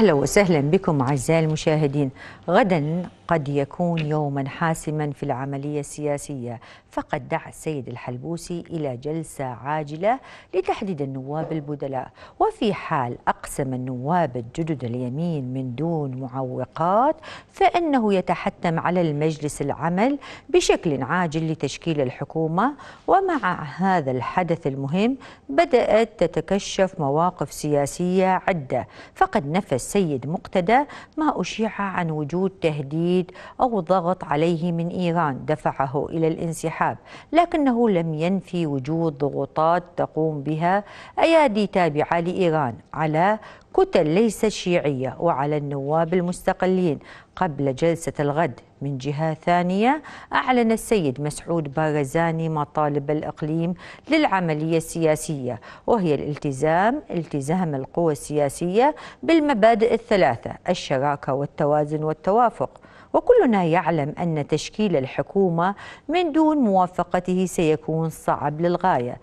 أهلا وسهلا بكم أعزائي المشاهدين. غدا قد يكون يوما حاسما في العملية السياسية فقد دعا السيد الحلبوسي إلى جلسة عاجلة لتحديد النواب البدلاء. وفي حال أقسم النواب الجدد اليمين من دون معوقات فإنه يتحتم على المجلس العمل بشكل عاجل لتشكيل الحكومة. ومع هذا الحدث المهم بدأت تتكشف مواقف سياسية عدة فقد نفى السيد مقتدى ما أشيع عن وجود تهديد أو ضغط عليه من إيران دفعه إلى الانسحاب لكنه لم ينفي وجود ضغوطات تقوم بها أيادي تابعة لإيران على كتل ليست شيعية وعلى النواب المستقلين. قبل جلسة الغد من جهة ثانية أعلن السيد مسعود بارزاني مطالب الإقليم للعملية السياسية وهي الالتزام التزام القوى السياسية بالمبادئ الثلاثة الشراكة والتوازن والتوافق. وكلنا يعلم أن تشكيل الحكومة من دون موافقته سيكون صعب للغاية.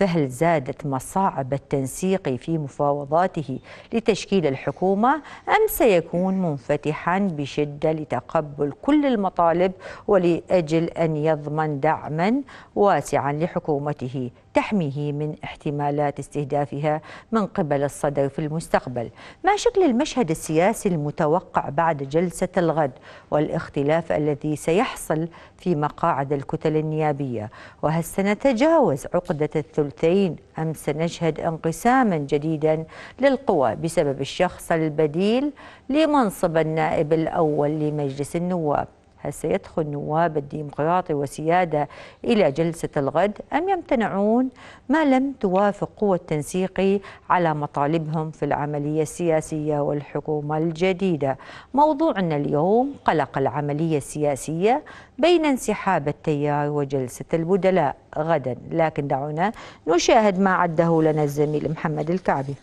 فهل زادت مصاعب التنسيق في مفاوضاته لتشكيل الحكومة أم سيكون منفتحا بشدة لتقبل كل المطالب ولأجل أن يضمن دعما واسعا لحكومته تحميه من احتمالات استهدافها من قبل الصدر في المستقبل. ما شكل المشهد السياسي المتوقع بعد جلسة الغد والاختلاف الذي سيحصل في مقاعد الكتل النيابية وهل سنتجاوز عقدة الثلثين أم سنشهد انقساما جديدا للقوى بسبب الشخص البديل لمنصب النائب الأول لمجلس النواب. سيدخل نواب الديمقراطي وسيادة إلى جلسة الغد أم يمتنعون ما لم توافق قوى التنسيق على مطالبهم في العملية السياسية والحكومة الجديدة؟ موضوعنا اليوم قلق العملية السياسية بين انسحاب التيار وجلسة البدلاء غدا. لكن دعونا نشاهد ما عده لنا الزميل محمد الكعبي.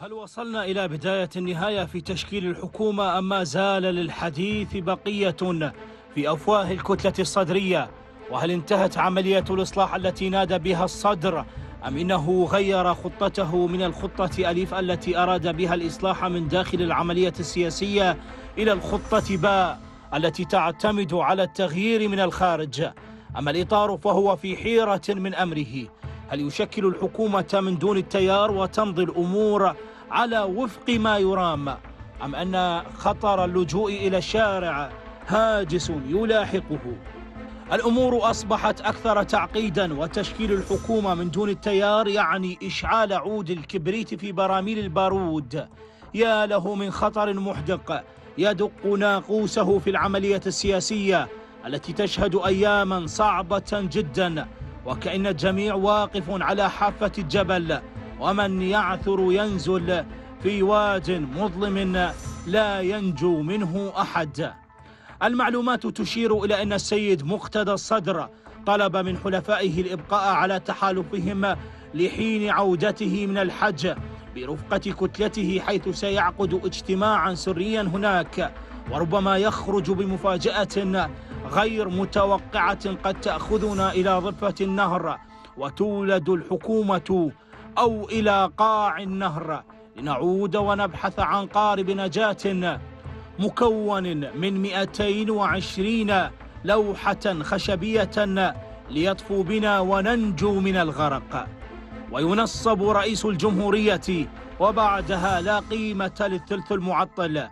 هل وصلنا إلى بداية النهاية في تشكيل الحكومة أم ما زال للحديث بقية في أفواه الكتلة الصدرية؟ وهل انتهت عملية الإصلاح التي نادى بها الصدر أم إنه غير خطته من الخطة أليف التي أراد بها الإصلاح من داخل العملية السياسية إلى الخطة باء التي تعتمد على التغيير من الخارج؟ أما الإطار فهو في حيرة من أمره. هل يشكل الحكومة من دون التيار وتمضي الأمور على وفق ما يرام؟ أم أن خطر اللجوء إلى الشارع هاجس يلاحقه؟ الأمور أصبحت أكثر تعقيدا وتشكيل الحكومة من دون التيار يعني إشعال عود الكبريت في براميل البارود. يا له من خطر محدق يدق ناقوسه في العملية السياسية التي تشهد أياما صعبة جدا. وكأن الجميع واقف على حافة الجبل ومن يعثر ينزل في واد مظلم لا ينجو منه أحد. المعلومات تشير إلى أن السيد مقتدى الصدر طلب من حلفائه الإبقاء على تحالفهم لحين عودته من الحج برفقة كتلته حيث سيعقد اجتماعا سريا هناك وربما يخرج بمفاجأة غير متوقعة قد تأخذنا إلى ضفة النهر وتولد الحكومة أو إلى قاع النهر لنعود ونبحث عن قارب نجاة مكون من 220 لوحة خشبية ليطفو بنا وننجو من الغرق. وينصب رئيس الجمهورية وبعدها لا قيمة للثلث المعطل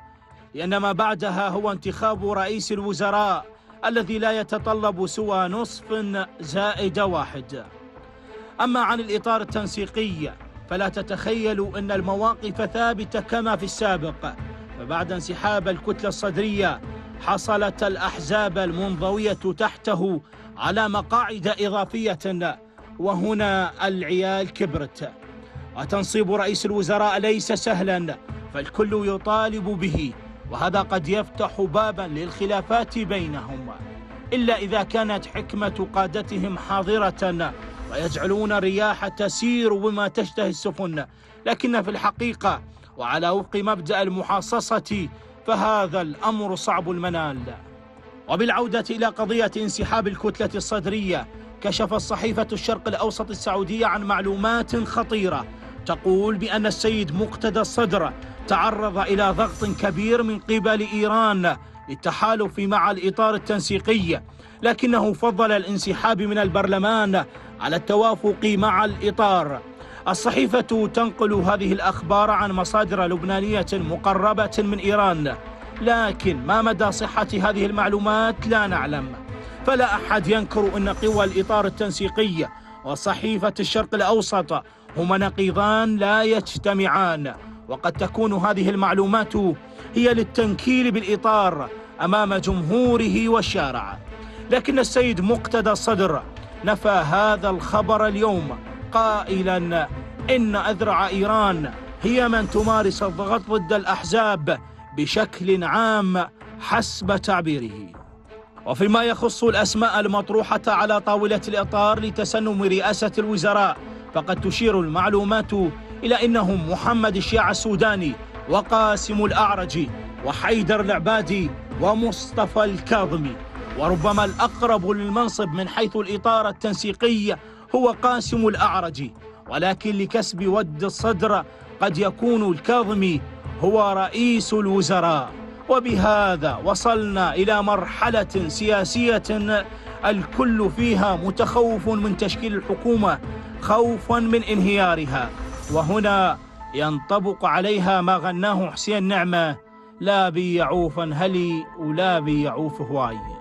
لأن ما بعدها هو انتخاب رئيس الوزراء. الذي لا يتطلب سوى نصف زائد واحد. أما عن الإطار التنسيقي فلا تتخيلوا أن المواقف ثابتة كما في السابق. فبعد انسحاب الكتلة الصدرية حصلت الأحزاب المنضوية تحته على مقاعد إضافية وهنا العيال كبرت. وتنصيب رئيس الوزراء ليس سهلا فالكل يطالب به. وهذا قد يفتح بابا للخلافات بينهم إلا إذا كانت حكمة قادتهم حاضرة ويجعلون الرياح تسير بما تشتهي السفن. لكن في الحقيقة وعلى وفق مبدأ المحاصصة فهذا الأمر صعب المنال. وبالعودة إلى قضية انسحاب الكتلة الصدرية كشفت صحيفة الشرق الأوسط السعودية عن معلومات خطيرة تقول بأن السيد مقتدى الصدر تعرض إلى ضغط كبير من قبل إيران للتحالف مع الإطار التنسيقي لكنه فضل الانسحاب من البرلمان على التوافق مع الإطار. الصحيفة تنقل هذه الأخبار عن مصادر لبنانية مقربة من إيران لكن ما مدى صحة هذه المعلومات لا نعلم. فلا أحد ينكر أن قوى الإطار التنسيقي وصحيفة الشرق الأوسط هما نقيضان لا يجتمعان. وقد تكون هذه المعلومات هي للتنكيل بالإطار أمام جمهوره والشارع. لكن السيد مقتدى الصدر نفى هذا الخبر اليوم قائلا إن أذرع إيران هي من تمارس الضغط ضد الأحزاب بشكل عام حسب تعبيره. وفيما يخص الأسماء المطروحة على طاولة الإطار لتسنم رئاسة الوزراء فقد تشير المعلومات إلى أنهم محمد الشيع السوداني وقاسم الأعرجي وحيدر العبادي ومصطفى الكاظمي. وربما الأقرب للمنصب من حيث الإطار التنسيقي هو قاسم الأعرجي ولكن لكسب ود الصدر قد يكون الكاظمي هو رئيس الوزراء. وبهذا وصلنا إلى مرحلة سياسية الكل فيها متخوف من تشكيل الحكومة خوفا من انهيارها. وهنا ينطبق عليها ما غناه حسين نعمة لا بي يعوفا هلي ولا بي يعوف هواي.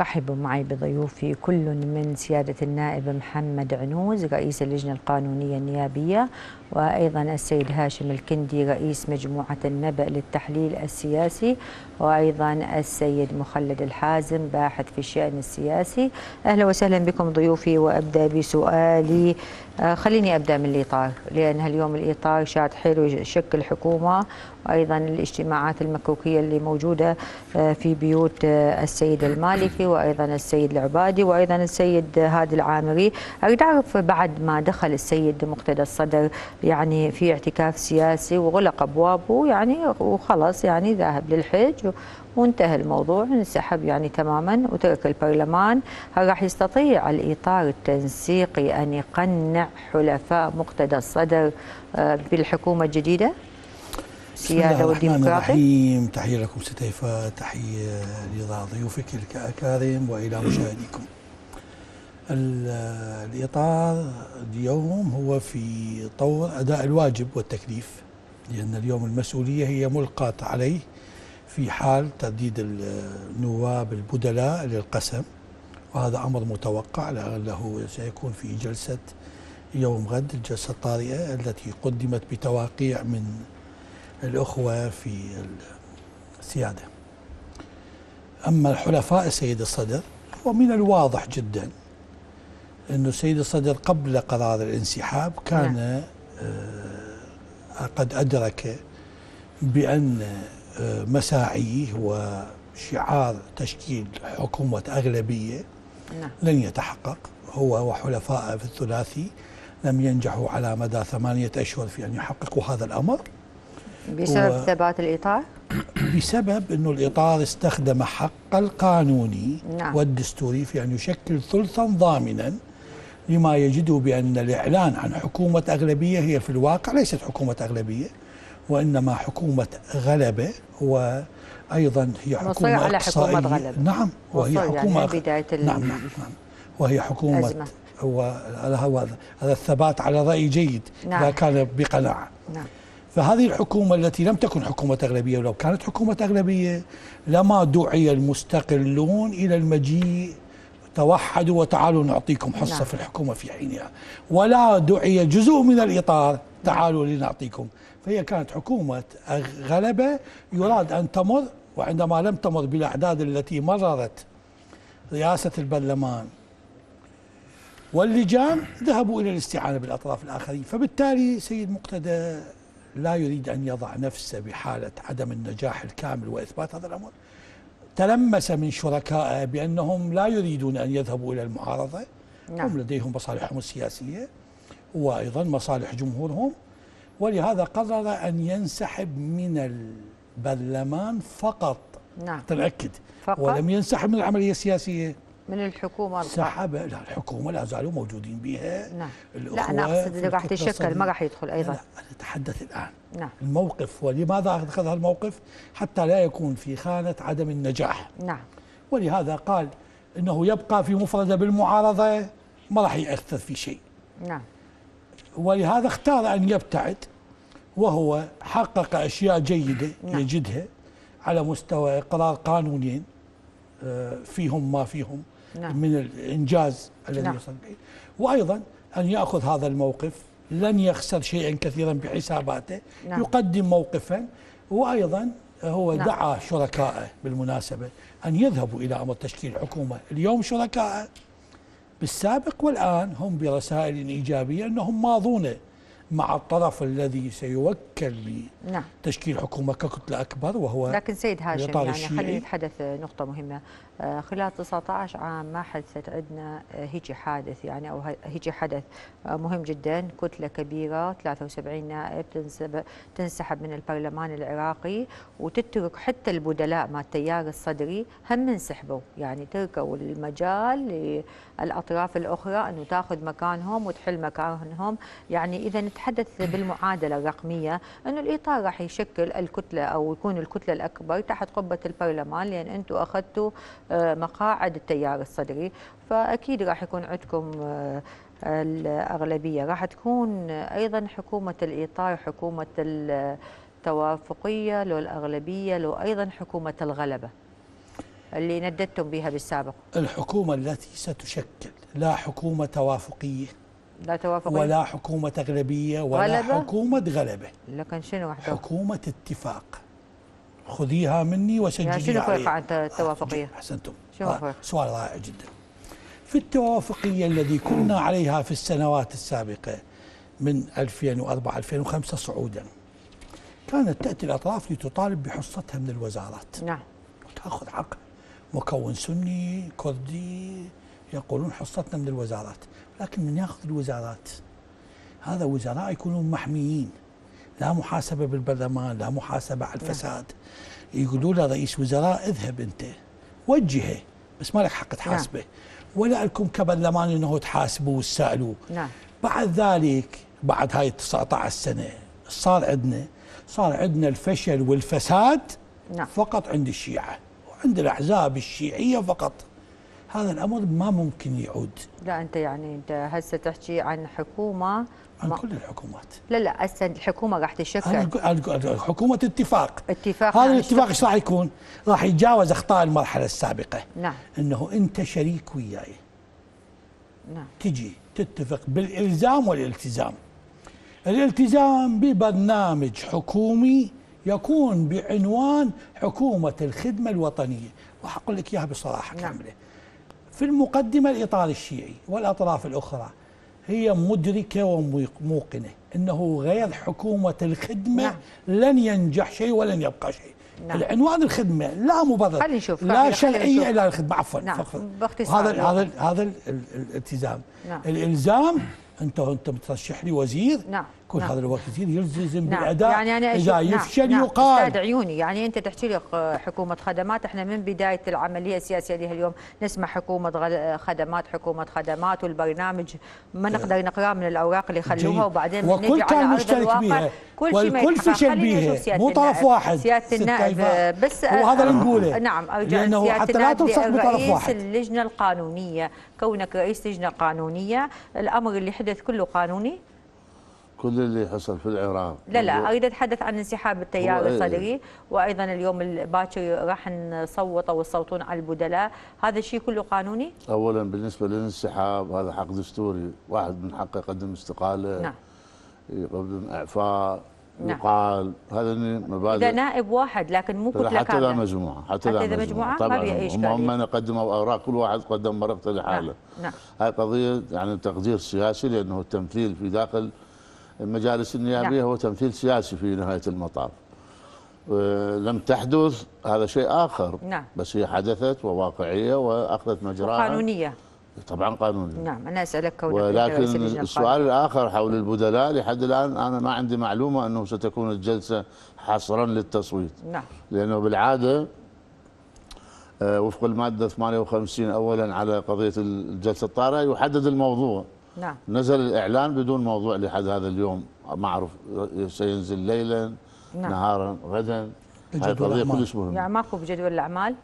رحبوا معي بضيوفي كل من سيادة النائب محمد عنوز رئيس اللجنة القانونية النيابية وأيضا السيد هاشم الكندي رئيس مجموعة النبأ للتحليل السياسي وأيضا السيد مخلد الحازم باحث في الشأن السياسي. أهلا وسهلا بكم ضيوفي وأبدأ بسؤالي آه، خليني أبدأ من الإطار لأن اليوم الإطار شاد حلو شكل حكومة وأيضا الاجتماعات المكوكية اللي موجودة آه، في بيوت آه، السيد المالكي وأيضا السيد العبادي وأيضا السيد هادي العامري. أريد أعرف بعد ما دخل السيد مقتدى الصدر يعني في اعتكاف سياسي وغلق أبوابه يعني وخلص يعني ذاهب للحج وانتهى الموضوع انسحب يعني تماما وترك البرلمان. هل راح يستطيع الإطار التنسيقي أن يقنع حلفاء مقتدى الصدر آه، بالحكومة الجديدة؟ السيادة والديمقراطية. تحية لكم ستيفا تحية لضيوفك الأكارم وإلى مشاهديكم. الإطار اليوم هو في طور أداء الواجب والتكليف لأن اليوم المسؤولية هي ملقاة عليه في حال ترديد النواب البدلاء للقسم وهذا أمر متوقع لعله سيكون في جلسة يوم غد الجلسة الطارئة التي قدمت بتواقيع من الأخوة في السيادة. أما الحلفاء السيد الصدر ومن الواضح جدا أنه السيد الصدر قبل قرار الانسحاب كان نعم. آه قد أدرك بأن آه مساعيه وشعار تشكيل حكومة أغلبية نعم. لن يتحقق هو وحلفائه في الثلاثي لم ينجحوا على مدى ثمانية أشهر في أن يحققوا هذا الأمر بسبب و... ثبات الإطار؟ بسبب أنه الإطار استخدم حق القانوني نعم. والدستوري في أن يشكل ثلثا ضامنا لما يجده بأن الإعلان عن حكومة أغلبية هي في الواقع ليست حكومة أغلبية وإنما حكومة غلبة وأيضا هي حكومة على حكومة غلبة. نعم وهي حكومة يعني بداية نعم, نعم نعم. وهي حكومة أزمة. هو هذا الثبات على رأي جيد نعم. إذا كان بقناعة. نعم. فهذه الحكومة التي لم تكن حكومة أغلبية ولو كانت حكومة أغلبية لما دعي المستقلون إلى المجيء توحدوا وتعالوا نعطيكم حصة نعم. في الحكومة في حينها ولا دعي جزء من الإطار تعالوا لنعطيكم. فهي كانت حكومة غلبة يراد أن تمر وعندما لم تمر بالأعداد التي مررت رئاسة البرلمان واللجان ذهبوا إلى الاستعانة بالأطراف الآخرين. فبالتالي سيد مقتدى لا يريد أن يضع نفسه بحالة عدم النجاح الكامل وإثبات هذا الأمر. تلمس من شركائه بأنهم لا يريدون أن يذهبوا إلى المعارضة. نعم. هم لديهم مصالحهم السياسية وأيضا مصالح جمهورهم ولهذا قرر أن ينسحب من البرلمان فقط. نعم. تنأكد فقط؟ ولم ينسحب من العملية السياسية. من الحكومة سحب لا الحكومة لا زالوا موجودين بها. نعم. لا أقصد في إذا راح تشكل ما. راح يدخل لا أيضا. لا أنا أتحدث الآن. نعم. الموقف ولماذا أخذ هذا الموقف؟ حتى لا يكون في خانة عدم النجاح. نعم. ولهذا قال إنه يبقى في مفردة بالمعارضة ما راح يأثر في شيء. نعم. ولهذا اختار أن يبتعد وهو حقق أشياء جيدة نعم. يجدها على مستوى إقرار قانونين آه، فيهم ما فيهم. نعم. من الإنجاز الذي نعم. يصل به وأيضا أن يأخذ هذا الموقف لن يخسر شيئا كثيرا بحساباته نعم. يقدم موقفا وأيضا هو نعم. دعا شركائه بالمناسبة أن يذهبوا إلى أمر تشكيل حكومة، اليوم شركائه بالسابق والآن هم برسائل إيجابية أنهم ماضون مع الطرف الذي سيوكل نعم بتشكيل حكومة ككتلة أكبر وهو لكن سيد هاشم يعني. خلينا نتحدث نقطة مهمة خلال 19 عام ما حدثت عندنا آه، هيك حادث يعني أو ه- هيك حدث آه، مهم جدا كتلة كبيرة 73 نائب تنسب تنسحب من البرلمان العراقي وتترك حتى البدلاء مع التيار الصدري هم انسحبوا يعني تركوا المجال للأطراف الأخرى أنه تاخذ مكانهم وتحل مكانهم. يعني إذا نتحدث بالمعادلة الرقمية أنه الإطار راح يشكل الكتلة أو يكون الكتلة الأكبر تحت قبة البرلمان لأن أنتم أخذتوا آه، مقاعد التيار الصدري فأكيد راح يكون عندكم آه، الأغلبية. راح تكون أيضا حكومة الإطار حكومة التوافقية لو الأغلبية لو أيضا حكومة الغلبة اللي نددتم بها بالسابق. الحكومة التي ستشكل لا حكومة توافقية. لا توافقية. ولا حكومة أغلبية ولا غلبة؟ حكومة غلبة. لكن شنو حكومة اتفاق. خذيها مني وسجليها يعني شنو فرق. عن التوافقية؟ أحسنتم. شنو آه،؟ سؤال رائع جدا. في التوافقية الذي كنا عليها في السنوات السابقة من 2004 2005 صعودا كانت تأتي الأطراف لتطالب بحصتها من الوزارات. نعم. وتأخذ حقها مكون سني كردي يقولون حصتنا من الوزارات. لكن من ياخذ الوزارات؟ هذا وزراء يكونون محميين. لا محاسبة بالبرلمان لا محاسبة على الفساد. يقولوا له رئيس وزراء اذهب انت. وجهه بس ما لك حق تحاسبه. ولا لكم كبرلمان إنه تحاسبوا وتسألوه. نعم. بعد ذلك بعد هاي 19 سنه صار عندنا صار عندنا الفشل والفساد نعم. فقط عند الشيعة وعند الأحزاب الشيعية فقط. هذا الأمر ما ممكن يعود. لا أنت يعني أنت هسه تحكي عن حكومة عن كل الحكومات. لا لا هسه الحكومة راح تشكل حكومة اتفاق. اتفاق هذا مع الاتفاق. إيش راح يكون؟ راح يتجاوز أخطاء المرحلة السابقة. نعم. إنه أنت شريك وياي. نعم. تجي تتفق بالإلزام والالتزام. الالتزام ببرنامج حكومي يكون بعنوان حكومة الخدمة الوطنية. وحقول لك إياها بصراحة نعم. كاملة. في المقدمة الإطار الشيعي والأطراف الأخرى هي مدركة وموقنة إنه غير حكومة الخدمة نعم. لن ينجح شيء ولن يبقى شيء نعم. العنوان الخدمة لا مبرر نشوف، لا نشوف. إلا الخدمة عفوا نعم،. باختصار هذا هذا هذا ال- ال- الالتزام نعم. الإلزام انت أنت مترشح لي وزير نعم، كل نعم. هذا الوزير يلتزم نعم بالأداء يعني أنا إذا أشوف- يفشل نعم. يقال أستاذ عيوني يعني أنت تحكي لي حكومة خدمات إحنا من بداية العملية السياسية اللي اليوم نسمع حكومة خدمات حكومة خدمات والبرنامج ما نقدر نقراه من الأوراق اللي خلوها. وبعدين على كان مشترك بيها. كل شيء والكل. فشل بيها. مو طرف. واحد. سيادة النائب. بس وهذا اللي نقوله. نعم أرجع لسيادة حتى لا تلصق بطرف رئيس واحد. اللجنة القانونية كونك رئيس لجنة قانونية الأمر اللي حدث كله قانوني كل اللي حصل في العراق. لا لا أريد أتحدث عن انسحاب التيار إيه. الصدري وأيضا اليوم الباكر راح نصوت أو يصوتون على البدلاء. هذا الشيء كله قانوني؟ اولا بالنسبة للانسحاب هذا حق دستوري واحد من حقه يقدم استقالة نعم. يقدم إعفاء نعم. يقال هذا إذا مبادئ نائب واحد لكن مو كتله حتى لا مجموعة حتى, حتى لا مجموعة, ما طبعا بيها أي هم. هم قدموا أوراق كل واحد قدم ورقته لحاله. نعم هاي قضيه يعني تقدير سياسي لأنه التمثيل في داخل المجالس النيابية نعم. هو تمثيل سياسي في نهاية المطاف. آه، لم تحدث هذا شيء آخر نعم. بس هي حدثت وواقعية وأخذت مجراها. قانونيه طبعا قانوني نعم أنا أسألك كونك أنت ولكن السؤال الآخر حول البدلاء لحد الآن أنا ما عندي معلومة أنه ستكون الجلسة حصرا للتصويت. نعم. لأنه بالعادة آه، وفق المادة 58 اولا على قضية الجلسة الطارئة يحدد الموضوع. نعم. نزل الإعلان بدون موضوع لحد هذا اليوم. ما اعرف سينزل ليلا نعم. نهارا غدا. هذه أعمال. كلش مهمة. يعني ماكو بجدول الأعمال؟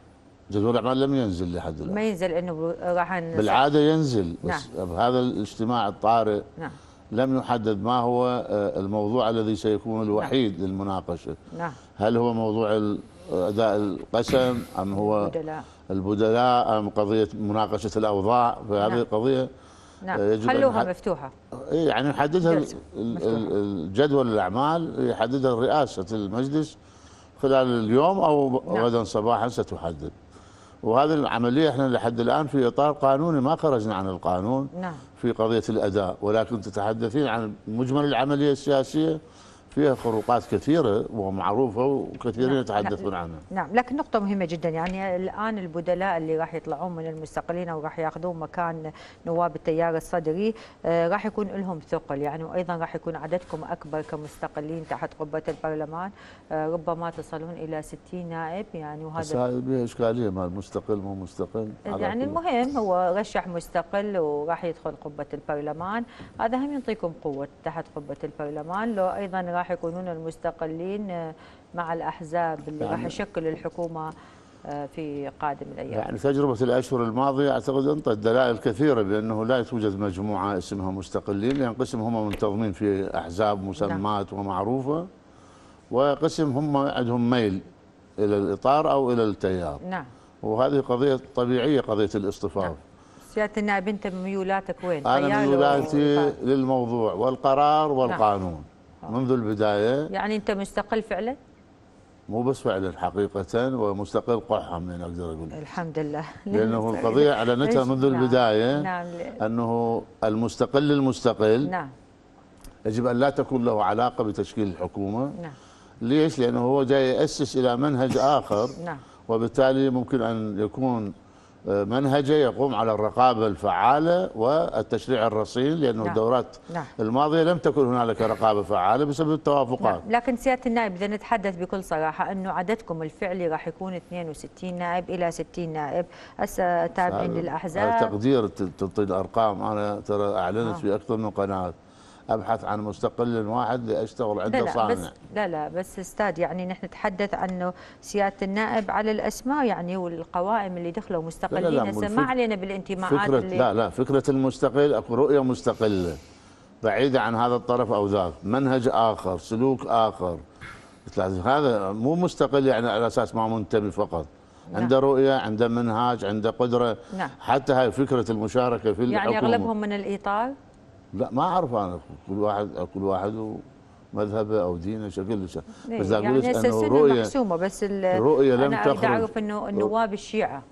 جدول الأعمال لم ينزل لحد الآن. ما ينزل إنه راح بالعادة ينزل بس بهذا الاجتماع الطارئ نعم. لم يحدد ما هو آه، الموضوع الذي سيكون الوحيد للمناقشة. نعم. هل هو موضوع ال- أداء القسم أم هو بدلاء البدلاء أم قضية مناقشة الأوضاع؟ فهذه نعم. قضيه نعم. يجب أن خلوها مفتوحة. إيه يعني يحددها الجدول الأعمال يحددها رئاسه المجلس خلال اليوم أو نعم. غدا صباحا ستحدد. وهذه العملية إحنا لحد الآن في إطار قانوني ما خرجنا عن القانون نعم. في قضية الأداء ولكن تتحدثين عن مجمل العملية السياسية فيها خروقات كثيرة ومعروفة وكثيرين نعم. يتحدثون نعم. عنها. نعم لكن نقطة مهمة جدا. يعني الآن البدلاء اللي راح يطلعون من المستقلين أو راح ياخذون مكان نواب التيار الصدري آه، راح يكون لهم ثقل. يعني وأيضا راح يكون عددكم أكبر كمستقلين تحت قبة البرلمان. آه، ربما تصلون إلى 60 نائب. يعني بس وهذا هذه بها اشكاليه مال مستقل مو مستقل يعني المهم هو رشح مستقل وراح يدخل قبة البرلمان. هذا هم يعطيكم قوة تحت قبة البرلمان. لو أيضا راح يكونون المستقلين آه، مع الأحزاب اللي راح يعني- يشكلوا الحكومة آه، في قادم الأيام. يعني تجربة الأشهر الماضية أعتقد أنطت دلائل كثيرة بأنه لا توجد مجموعة اسمها مستقلين لأن قسم هم منتظمين في أحزاب مسمات ومعروفة وقسم هم عندهم ميل إلى الإطار أو إلى التيار. نعم. وهذه قضية طبيعية قضية الاصطفاف. نعم. سيادة النائب أنت ميولاتك وين؟ لو- ميولاتي للموضوع والقرار والقانون. آه. منذ البداية يعني أنت مستقل فعلا؟ مو بس فعلا حقيقة ومستقل قحا من أقدر أقول. الحمد لله. لأنه القضية أعلنتها منذ نعم. البداية نعم. أنه المستقل المستقل نعم. يجب أن لا تكون له علاقة بتشكيل الحكومة. نعم. ليش؟ لأنه هو جاي يأسس إلى منهج آخر. نعم. وبالتالي ممكن أن يكون آه، منهجه يقوم على الرقابة الفعالة والتشريع الرصين لأنه نعم. الدورات نعم. الماضية لم تكن هنالك رقابة فعالة بسبب التوافقات نعم. لكن سيادة النائب إذا نتحدث بكل صراحة أنه عددكم الفعلي راح يكون 62 نائب إلى 60 نائب هسه تابعين للأحزاب تقدير تعطي الأرقام أنا ترى أعلنت آه. في أكثر من قناة أبحث عن مستقل واحد لأشتغل لا عنده لا بس صانع لا لا بس أستاذ يعني نحن نتحدث عنه سيادة النائب على الأسماء يعني والقوائم اللي دخلوا مستقلين هسه ما علينا بالانتماءات فكرة اللي لا لا فكرة المستقل اكو رؤية مستقلة بعيدة عن هذا الطرف أو ذاك، منهج آخر، سلوك آخر. هذا- مو مستقل يعني على أساس ما منتمي فقط. نعم. عنده رؤية، عنده منهاج، عنده قدرة نعم. حتى هاي فكرة المشاركة في يعني الحكومة أغلبهم من الاطار لا ما أعرف أنا كل واحد كل واحد ومذهبه أو دينه شكل شيء. بس أقول يعني لك هسه أنه السنة رؤية محسومه بس ال- رؤية لم أنا أريد تخرج. أعرف إنه النواب الشيعة.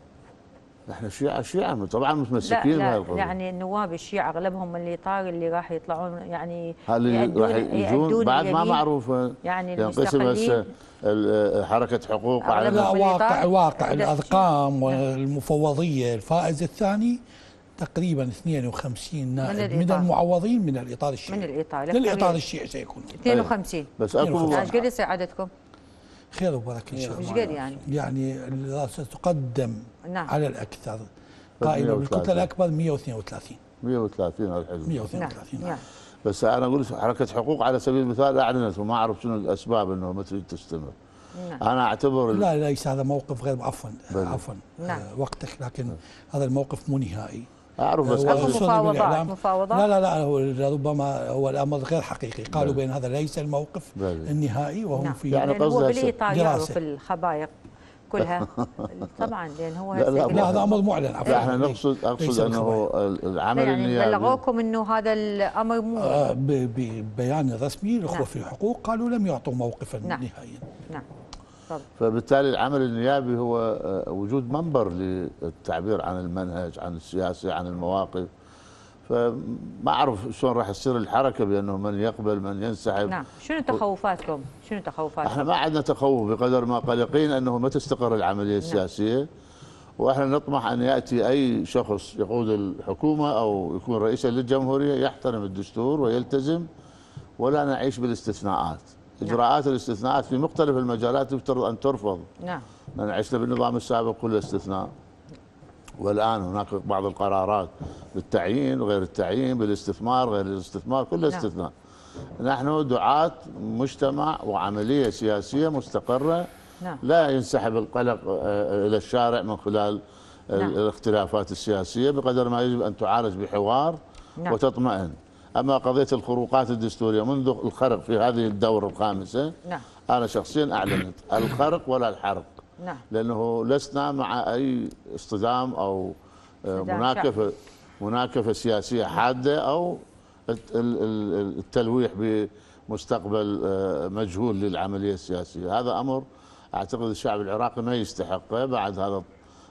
إحنا شيعة شيعة طبعا لا متمسكين لا بهالقضية يعني النواب الشيعة أغلبهم من الاطار اللي راح يطلعون يعني هل يأدون- راح يجون؟ بعد ما. معروفة. يعني ينقسم المستقلين. هسه حركة حقوق على لا واقع؟ واقع. الارقام والمفوضية الفائز الثاني تقريبا 52 نائب من, الإطار. المعوضين من الإطار الشيعي من الإطار للإطار الشيعي سيكون 52 بس اكو إيش قد يصير عددكم؟ خير وبركة ان شاء إيش الله قد يعني؟ يعني ستقدم نعم. على الأكثر قائمه بالكتله 130. الأكبر 132 130 الحزب نعم 132 نعم بس أنا أقول حركة حقوق على سبيل المثال أعلنت وما أعرف شنو الأسباب إنه ما تريد تستمر نعم. أنا أعتبر لا ليس هذا موقف غير عفوا. عفوا نعم. آه، وقتك لكن هذا الموقف مو نهائي أعرف بس مفاوضات- بالإعلام. مفاوضات؟ لا لا لا هو ربما هو الأمر غير حقيقي قالوا بأن هذا ليس الموقف بلى. النهائي وهم نعم في يعني هو دراسة. يعرف الخبايق كلها طبعا لأن هو لا، لا، لا هذا أمر معلن عفوا لا إحنا نقصد أقصد أنه العمل يعني النيابي بلغوكم إنه هذا الأمر مو آه، ب- ببيان رسمي الاخوه نعم. في الحقوق قالوا لم يعطوا موقفا نعم. نهائيا نعم فبالتالي العمل النيابي هو آه، وجود منبر للتعبير عن المنهج عن السياسة عن المواقف. فما أعرف شلون راح تصير الحركة بأنه من يقبل من ينسحب. نعم. شنو تخوفاتكم؟ شنو تخوفاتكم؟ إحنا ما عندنا تخوف بقدر ما قلقين أنه ما تستقر العملية السياسية. وإحنا نطمح أن يأتي أي شخص يقود الحكومة أو يكون رئيسا للجمهورية يحترم الدستور ويلتزم ولا نعيش بالاستثناءات. إجراءات الاستثناءات في مختلف المجالات يفترض أن ترفض نعم لأن عشنا بالنظام السابق كل استثناء والآن هناك بعض القرارات بالتعيين وغير التعيين بالاستثمار غير الاستثمار كل نعم. استثناء نحن دعاة مجتمع وعملية سياسية مستقرة نعم. لا ينسحب القلق آه، إلى الشارع من خلال ال- نعم. الاختلافات السياسية بقدر ما يجب أن تعالج بحوار نعم. وتطمئن أما قضية الخروقات الدستورية منذ الخرق في هذه الدورة الخامسة نعم. أنا شخصيا أعلنت الخرق ولا الحرق. نعم. لأنه لسنا مع أي اصطدام أو آه، حادة أو الت- ال- ال- التلويح بمستقبل آه، مجهول للعملية السياسية. هذا أمر أعتقد الشعب العراقي ما يستحقه بعد هذا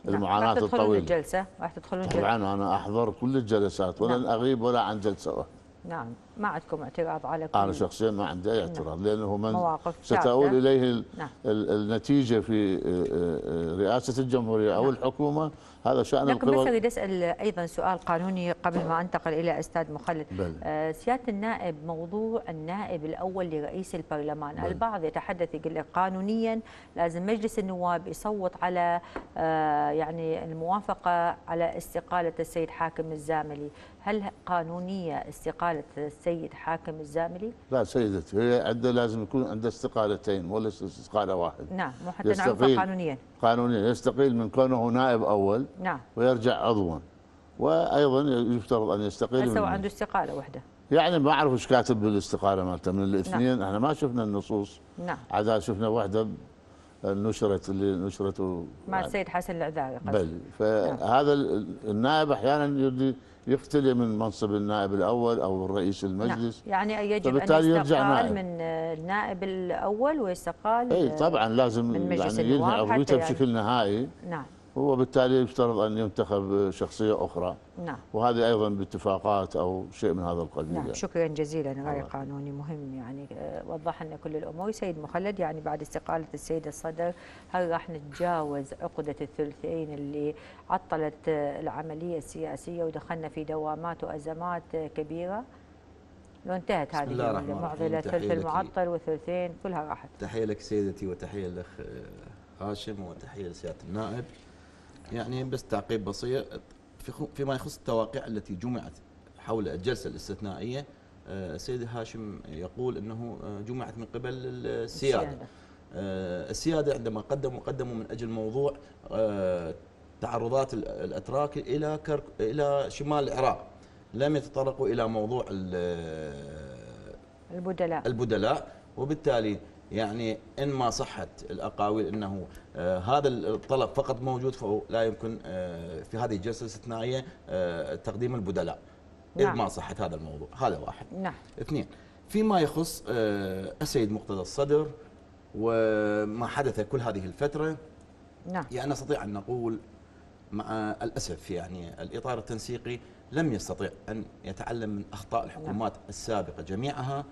المعاناه نعم. راح تدخلون الجلسة راح تدخلون الجلسة طبعا أنا أحضر كل الجلسات ولن نعم. أغيب ولا عن جلسة واحدة نعم ما عندكم اعتراض على كل أنا شخصيا ما عندي أي اعتراض لأنه من مواقف ستؤول ال- نعم. ال- النتيجة في آه، آه، آه، رئاسة الجمهورية أو الحكومة هذا شأن لكن بس أريد أسأل أيضا سؤال قانوني قبل ما أنتقل إلى أستاذ مخلد. آه سيادة النائب موضوع النائب الأول لرئيس البرلمان. بل. البعض يتحدث يقول لك قانونيا لازم مجلس النواب يصوت على آه يعني الموافقة على استقالة السيد حاكم الزاملي. هل قانونية استقالة السيد حاكم الزاملي؟ لا سيدتي هي عنده لازم يكون عنده استقالتين ولا استقالة واحدة. نعم مو حتى نعرفها. قانونيا. قانونيا يستقيل من كونه نائب أول نعم. ويرجع عضوا. وأيضا يفترض أن يستقيل هسه عنده استقاله واحدة يعني ما أعرف إيش كاتب بالاستقالة مالته. من الاثنين إحنا ما شفنا النصوص. نعم. عاد شفنا واحدة نشرت اللي نشرته مع السيد حسن العذاري. بل فهذا ال- النائب أحيانا يريد يختلي من منصب النائب الأول أو الرئيس المجلس نعم. يعني يجب أن يرجع نائب. من النائب الأول ويستقال اي طبعا لازم من مجلس يعني ينهي عضويته يعني. بشكل نهائي نعم وبالتالي يفترض أن ينتخب شخصية أخرى نعم وهذه أيضا باتفاقات أو شيء من هذا القبيل نعم يعني. شكرا جزيلا غير الله. قانوني مهم يعني آه، وضح لنا كل الأمور سيد مخلد يعني بعد استقالة السيد الصدر هل راح نتجاوز عقدة الثلثين اللي عطلت العملية السياسية ودخلنا في دوامات وأزمات آه، كبيرة لو انتهت بسم هذه الله الرحمن الرحيم. المعضله الثلث لك. المعطل والثلثين كلها راحت تحية لك سيدتي وتحية آه، هاشم وتحية لسيادة النائب يعني بس تعقيب بسيط. فيما يخص التواقيع التي جمعت حول الجلسة الاستثنائية آه، السيد هاشم يقول أنه آه، جمعت من قبل السيادة. السيادة. آه، السيادة عندما قدموا قدموا من أجل موضوع آه، تعرضات ال- الأتراك إلى كرك إلى شمال العراق. لم يتطرقوا إلى موضوع ال- البدلاء. البدلاء وبالتالي يعني إن ما صحت الأقاويل إنه آه هذا الطلب فقط موجود فهو لا يمكن آه في هذه الجلسة الاستثنائية آه تقديم البدلاء. اذ نعم. ما صحت هذا الموضوع. هذا واحد. نعم. اثنين فيما يخص السيد مقتدى الصدر وما حدث كل هذه الفترة نعم. يعني نستطيع أن نقول مع الأسف يعني الإطار التنسيقي لم يستطيع أن يتعلم من أخطاء الحكومات السابقة جميعها. آه،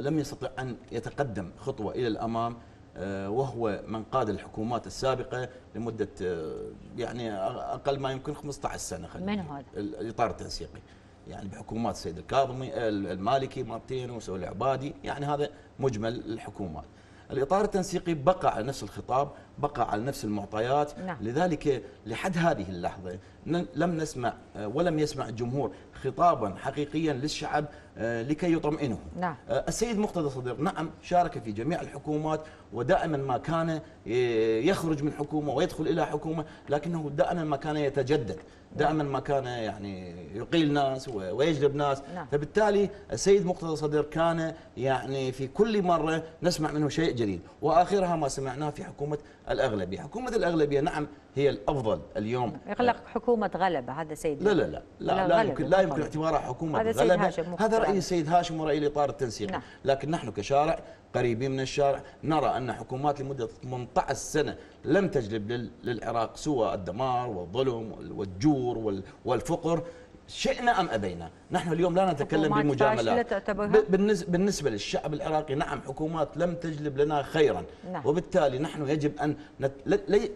لم يستطع أن يتقدم خطوة إلى الأمام آه، وهو من قاد الحكومات السابقة لمدة آه، يعني أقل ما يمكن 15 سنة خلينا من. هذا؟ ال- الإطار التنسيقي يعني بحكومات السيد الكاظمي ال- المالكي مارتين وسوي العبادي يعني هذا مجمل الحكومات الإطار التنسيقي بقى على نفس الخطاب بقى على نفس المعطيات نعم. لذلك لحد هذه اللحظة ن- لم نسمع آه، ولم يسمع الجمهور خطابا حقيقيا للشعب آه، لكي يطمئنه نعم. آه، السيد مقتدى صدر نعم شارك في جميع الحكومات ودائما ما كان ي- يخرج من حكومة ويدخل إلى حكومة لكنه دائما ما كان يتجدد دائما ما كان يعني يقيل ناس ويجلب ناس نعم. فبالتالي السيد مقتدى صدر كان يعني في كل مرة نسمع منه شيء جديد وآخرها ما سمعناه في حكومة الأغلبية حكومة الأغلبية نعم هي الأفضل اليوم يغلق حكومة غلبة هذا سيد لا لا لا لا, لا يمكن لا يمكن. اعتبارها حكومة هذا سيد غلبة. هاشم مو هذا راي. السيد هاشم وراي الاطار التنسيقي نعم. لكن نحن كشارع قريبين من الشارع نرى أن حكومات لمدة 18 سنة لم تجلب لل- للعراق سوى الدمار والظلم وال- والجور وال- والفقر شئنا أم أبينا، نحن اليوم لا نتكلم حكومات فاشلة بمجاملات تعتبرها؟ ب- بالنسبة بالنسبة للشعب العراقي نعم حكومات لم تجلب لنا خيرا نعم. وبالتالي نحن يجب أن نت...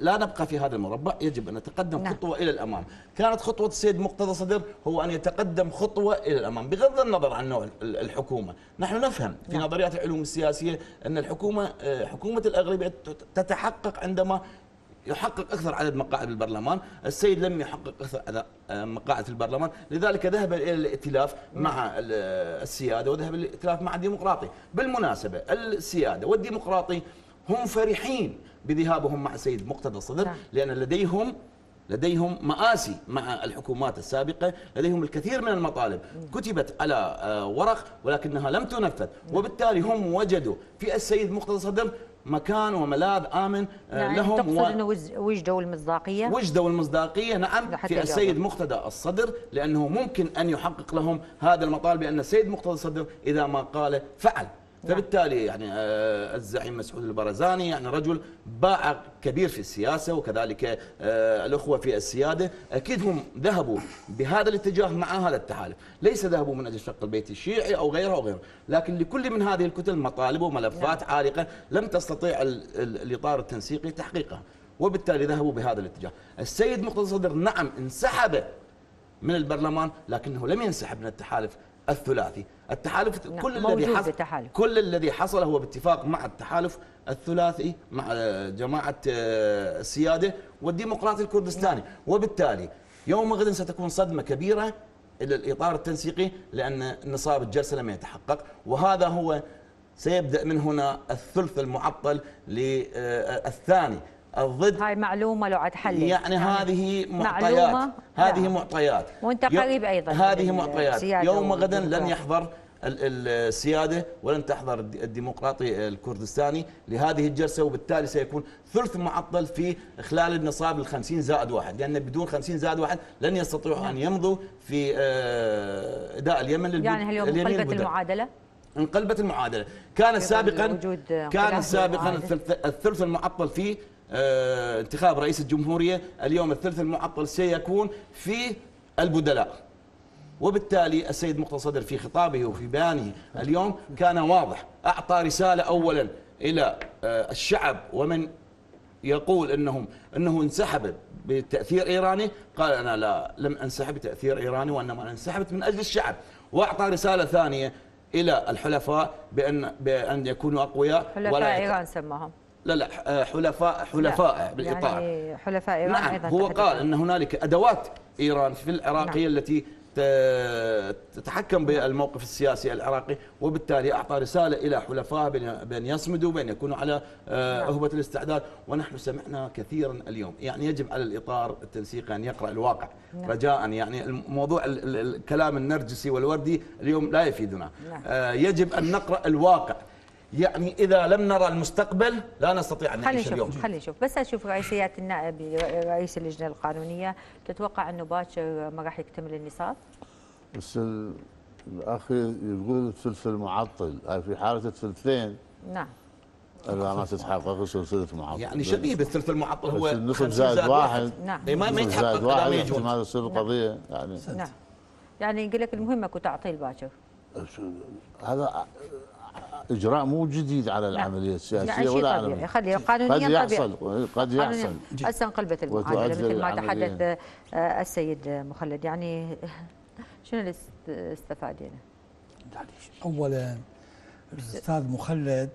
لا- نبقى في هذا المربع يجب أن نتقدم نعم. خطوة إلى الأمام كانت خطوة السيد مقتدى صدر هو أن يتقدم خطوة إلى الأمام بغض النظر عن نوع ال- الحكومة نحن نفهم في نعم. نظريات العلوم السياسية أن الحكومة آه، حكومة الاغلبيه تت- تتحقق عندما يحقق أكثر عدد مقاعد البرلمان، السيد لم يحقق أكثر عدد آه، مقاعد البرلمان، لذلك ذهب إلى الائتلاف مع ال- السيادة وذهب إلى الائتلاف مع الديمقراطي، بالمناسبة السيادة والديمقراطي هم فرحين بذهابهم مع السيد مقتدى الصدر نعم. لأن لديهم لديهم مآسي مع الحكومات السابقة لديهم الكثير من المطالب. كتبت على آه، ورق ولكنها لم تنفذ. وبالتالي هم وجدوا في السيد مقتدى صدر مكان وملاذ آمن آه، يعني لهم تقصد و- إنه وجدوا المصداقية؟ وجدوا المصداقية. نعم لحتى في. السيد مقتدى الصدر لأنه ممكن أن يحقق لهم هذا المطالب بأن السيد مقتدى الصدر إذا ما قال فعل. فبالتالي يعني آه، الزعيم مسعود البرزاني يعني رجل باع كبير في السياسة وكذلك آه، الأخوة في السيادة. أكيد هم ذهبوا بهذا الاتجاه مع هذا التحالف، ليس ذهبوا من أجل شق البيت الشيعي أو غيره أو غيره، لكن لكل من هذه الكتل مطالب وملفات عالقة لم تستطيع ال- ال- الإطار التنسيقي تحقيقها، وبالتالي ذهبوا بهذا الاتجاه. السيد مقتدى صدر نعم انسحب من البرلمان لكنه لم ينسحب من التحالف الثلاثي. التحالف نعم، كل الذي حصل. كل الذي حصل هو باتفاق مع التحالف الثلاثي مع آه، جماعة آه، السيادة والديمقراطي الكردستاني. وبالتالي يوم غد ستكون صدمة كبيرة إلى الإطار التنسيقي لأن نصاب الجلسة لم يتحقق. وهذا هو سيبدأ من هنا الثلث المعطل للثاني الضد هاي معلومة لو عاد حل يعني هذه معطيات معلومة؟ هذه لا. معطيات وأنت يو- قريب أيضاً هذه معطيات السيادة يوم غدا لن. يحضر ال- ال- السيادة ولن تحضر الد- الديمقراطي الكردستاني لهذه الجلسة وبالتالي سيكون ثلث معطل في خلال النصاب ال 50 زائد واحد لأن بدون 50 50 واحد لن يستطيعوا أن يمضوا في آه، إداء اليمن للبد- يعني هاليوم اليمين انقلبت. المعادلة انقلبت المعادلة كان سابقا كان سابقا. الثلث, المعطل في آه، انتخاب رئيس الجمهورية اليوم الثلث المعطل سيكون في البدلاء. وبالتالي السيد مقتدى صدر في خطابه وفي بيانه اليوم كان واضح. أعطى رسالة اولا إلى آه، الشعب ومن يقول إنهم إنه انسحب بتأثير إيراني. قال أنا لا لم أنسحب بتأثير إيراني وإنما أنا انسحبت من أجل الشعب. وأعطى رسالة ثانية إلى الحلفاء بأن بأن يكونوا أقوياء. حلفاء إيران سماهم. لا لا آه، حلفاء حلفاء بالاطار يعني حلفاء إيران نعم أيضا هو قال. ان هنالك أدوات إيران في العراقية نعم. التي تتحكم بالموقف السياسي العراقي وبالتالي أعطى رسالة إلى حلفائه بان بأن يصمدوا بان يكونوا على آه، نعم. اهبه الاستعداد ونحن سمعنا كثيرا اليوم يعني يجب على الإطار التنسيقي أن يقرأ الواقع نعم. رجاء يعني الموضوع ال- الكلام النرجسي والوردي اليوم لا يفيدنا نعم. آه، يجب أن نقرأ الواقع يعني إذا لم نرى المستقبل لا نستطيع أن نعيش اليوم. نشوف خلينا نشوف بس أشوف رئيسيات النائب رئيس اللجنة القانونية تتوقع أنه باكر ما راح يكتمل النصاب؟ بس ال- الأخ يقول الثلث المعطل هاي في حالة الثلثين نعم. إذا ما تتحقق سلسله معطل؟ يعني شبيه بالثلث المعطل هو النصف 50 زائد واحد. نعم. إيه ما يتحقق واحد ما احتمال تصير نعم. القضية يعني. نعم. يعني يقول لك المهمه كنت اعطيه الباكر هذا إجراء مو جديد على العملية السياسية يعني ولا طبيعي على خلي قد قانونيا طبيعي يحصل قد يحصل هسه انقلبت المعادله مثل ما. تحدث آه، السيد مخلد يعني شنو اللي است- استفادينا؟ معليش اولا الاستاذ مخلد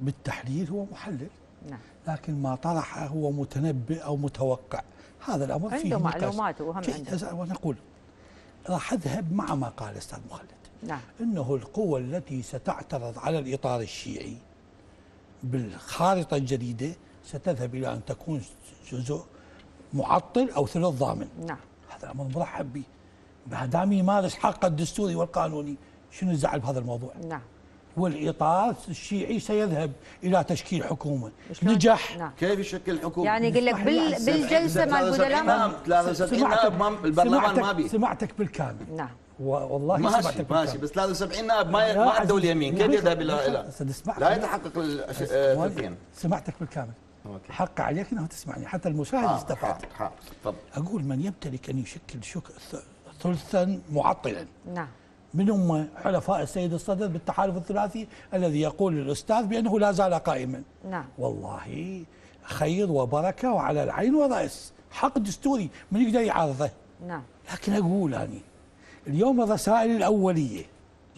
بالتحليل هو محلل نعم لكن ما طرحه هو متنبئ أو متوقع هذا الأمر فيه عنده نقاش. معلومات وهم عنده. وأنا أقول راح أذهب مع ما قال الاستاذ مخلد نعم. إنه القوى التي ستعترض على الإطار الشيعي بالخارطة الجديدة ستذهب إلى أن تكون جزء معطل أو ثلث ضامن. نعم. هذا الامر مرحب به. ما دام يمارس حقه الدستوري والقانوني شنو الزعل بهذا الموضوع؟ نعم. والإطار الشيعي سيذهب إلى تشكيل حكومة؟ نجح. نعم. كيف يشكل حكومة؟ يعني يقول لك بال بالجلسة مال البدلاء 73 نائب ما- البرلمان ما سمعتك, بي سمعتك بالكامل. نعم. والله ماشي ماشي. بس 73 نائب ما ما عزيزي، اليمين كيف يذهب إلى إلى؟ لا. يتحقق الثلثين سمعتك بالكامل. أوكي. حق عليك إنه تسمعني. حتى المشاهد آه، استفاد. حاضر حاضر تفضل. أقول من يمتلك أن يشكل شك ثلثا معطلا. نعم. من هم حلفاء السيد الصدر بالتحالف الثلاثي الذي يقول للأستاذ بأنه لا زال قائما؟ نعم. والله خير وبركة وعلى العين والرأس. حق دستوري من يقدر يعارضه نعم. لكن أقول أنا اليوم الرسائل الأولية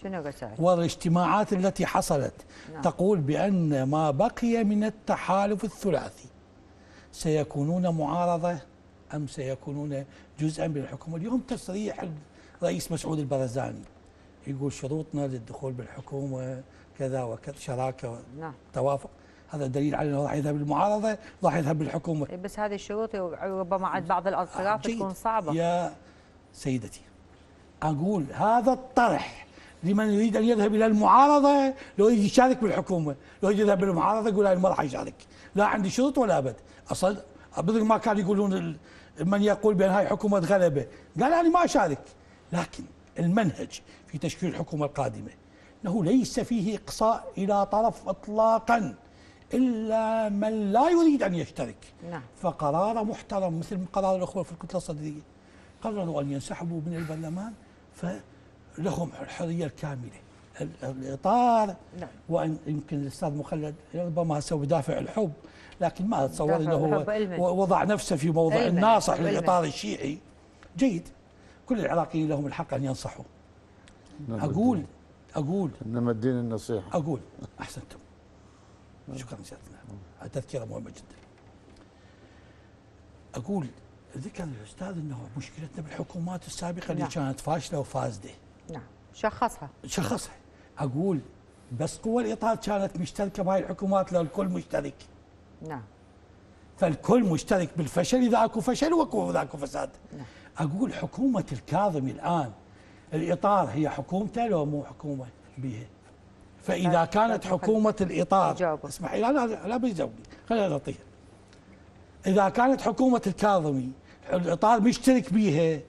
شنو رسائل؟ والاجتماعات التي حصلت نعم. تقول بأن ما بقي من التحالف الثلاثي سيكونون معارضة أم سيكونون جزءا من الحكومة اليوم تصريح الرئيس مسعود البرزاني يقول شروطنا للدخول بالحكومة كذا وكذا شراكة نعم توافق هذا دليل على أنه راح يذهب للمعارضه راح يذهب بالحكومة إيه، بس هذه الشروط ربما عند بعض الأطراف. تكون صعبة يا سيدتي أقول هذا الطرح لمن يريد أن يذهب إلى المعارضة لو يريد يشارك بالحكومة لو يريد يذهب بالمعارضه يقول أنا ما راح يشارك لا عندي شروط ولا أبد. أصلا مثل ما كانوا يقولون من يقول بأن هاي حكومة غلبة قال أنا ما أشارك. لكن المنهج في تشكيل الحكومة القادمة إنه ليس فيه إقصاء إلى طرف اطلاقا إلا من لا يريد أن يشترك. نعم. فقرار محترم مثل قرار الأخوة في الكتلة الصدريه قرروا أن ينسحبوا من البرلمان فلهم الحرية الكاملة. ال- الإطار نعم. وان يمكن الأستاذ مخلد ربما هسه بدافع الحب لكن ما اتصور دافع إنه. هو وضع نفسه في موضع علماً، الناصح علماً. للإطار الشيعي. جيد. كل العراقيين لهم الحق أن ينصحوا. أقول أقول. إنما الدين النصيحة. أقول. أحسنتم. شكرا سيادتنا. تذكره مهمه جدا. أقول ذكر الأستاذ إنه مشكلتنا بالحكومات السابقة اللي نعم. كانت فاشلة وفاسدة. نعم. شخصها. شخصها. أقول بس قوى الإطار كانت مشتركة بهاي الحكومات لو الكل مشترك. نعم. فالكل مشترك بالفشل إذا أكو فشل وأكو اذا اكو فساد. نعم. أقول حكومة الكاظمي الآن الإطار هي حكومته لو مو حكومة بها. فإذا كانت حكومة الإطار. اسمحي لا لا لا بيجاوبني. خليني اعطيها إذا كانت حكومة الكاظمي الإطار مشترك بها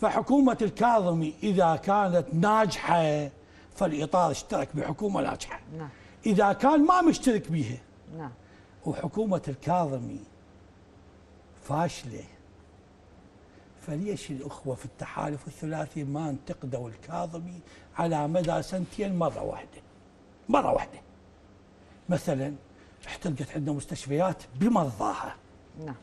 فحكومة الكاظمي إذا كانت ناجحة فالإطار اشترك بحكومة ناجحة. نعم. إذا كان ما مشترك بها نعم. وحكومة الكاظمي فاشلة فليش الأخوة في التحالف الثلاثي ما انتقدوا الكاظمي على مدى سنتين مرة واحدة؟ مرة واحدة. مثلا احترقت عندنا مستشفيات بمرضاها. نعم.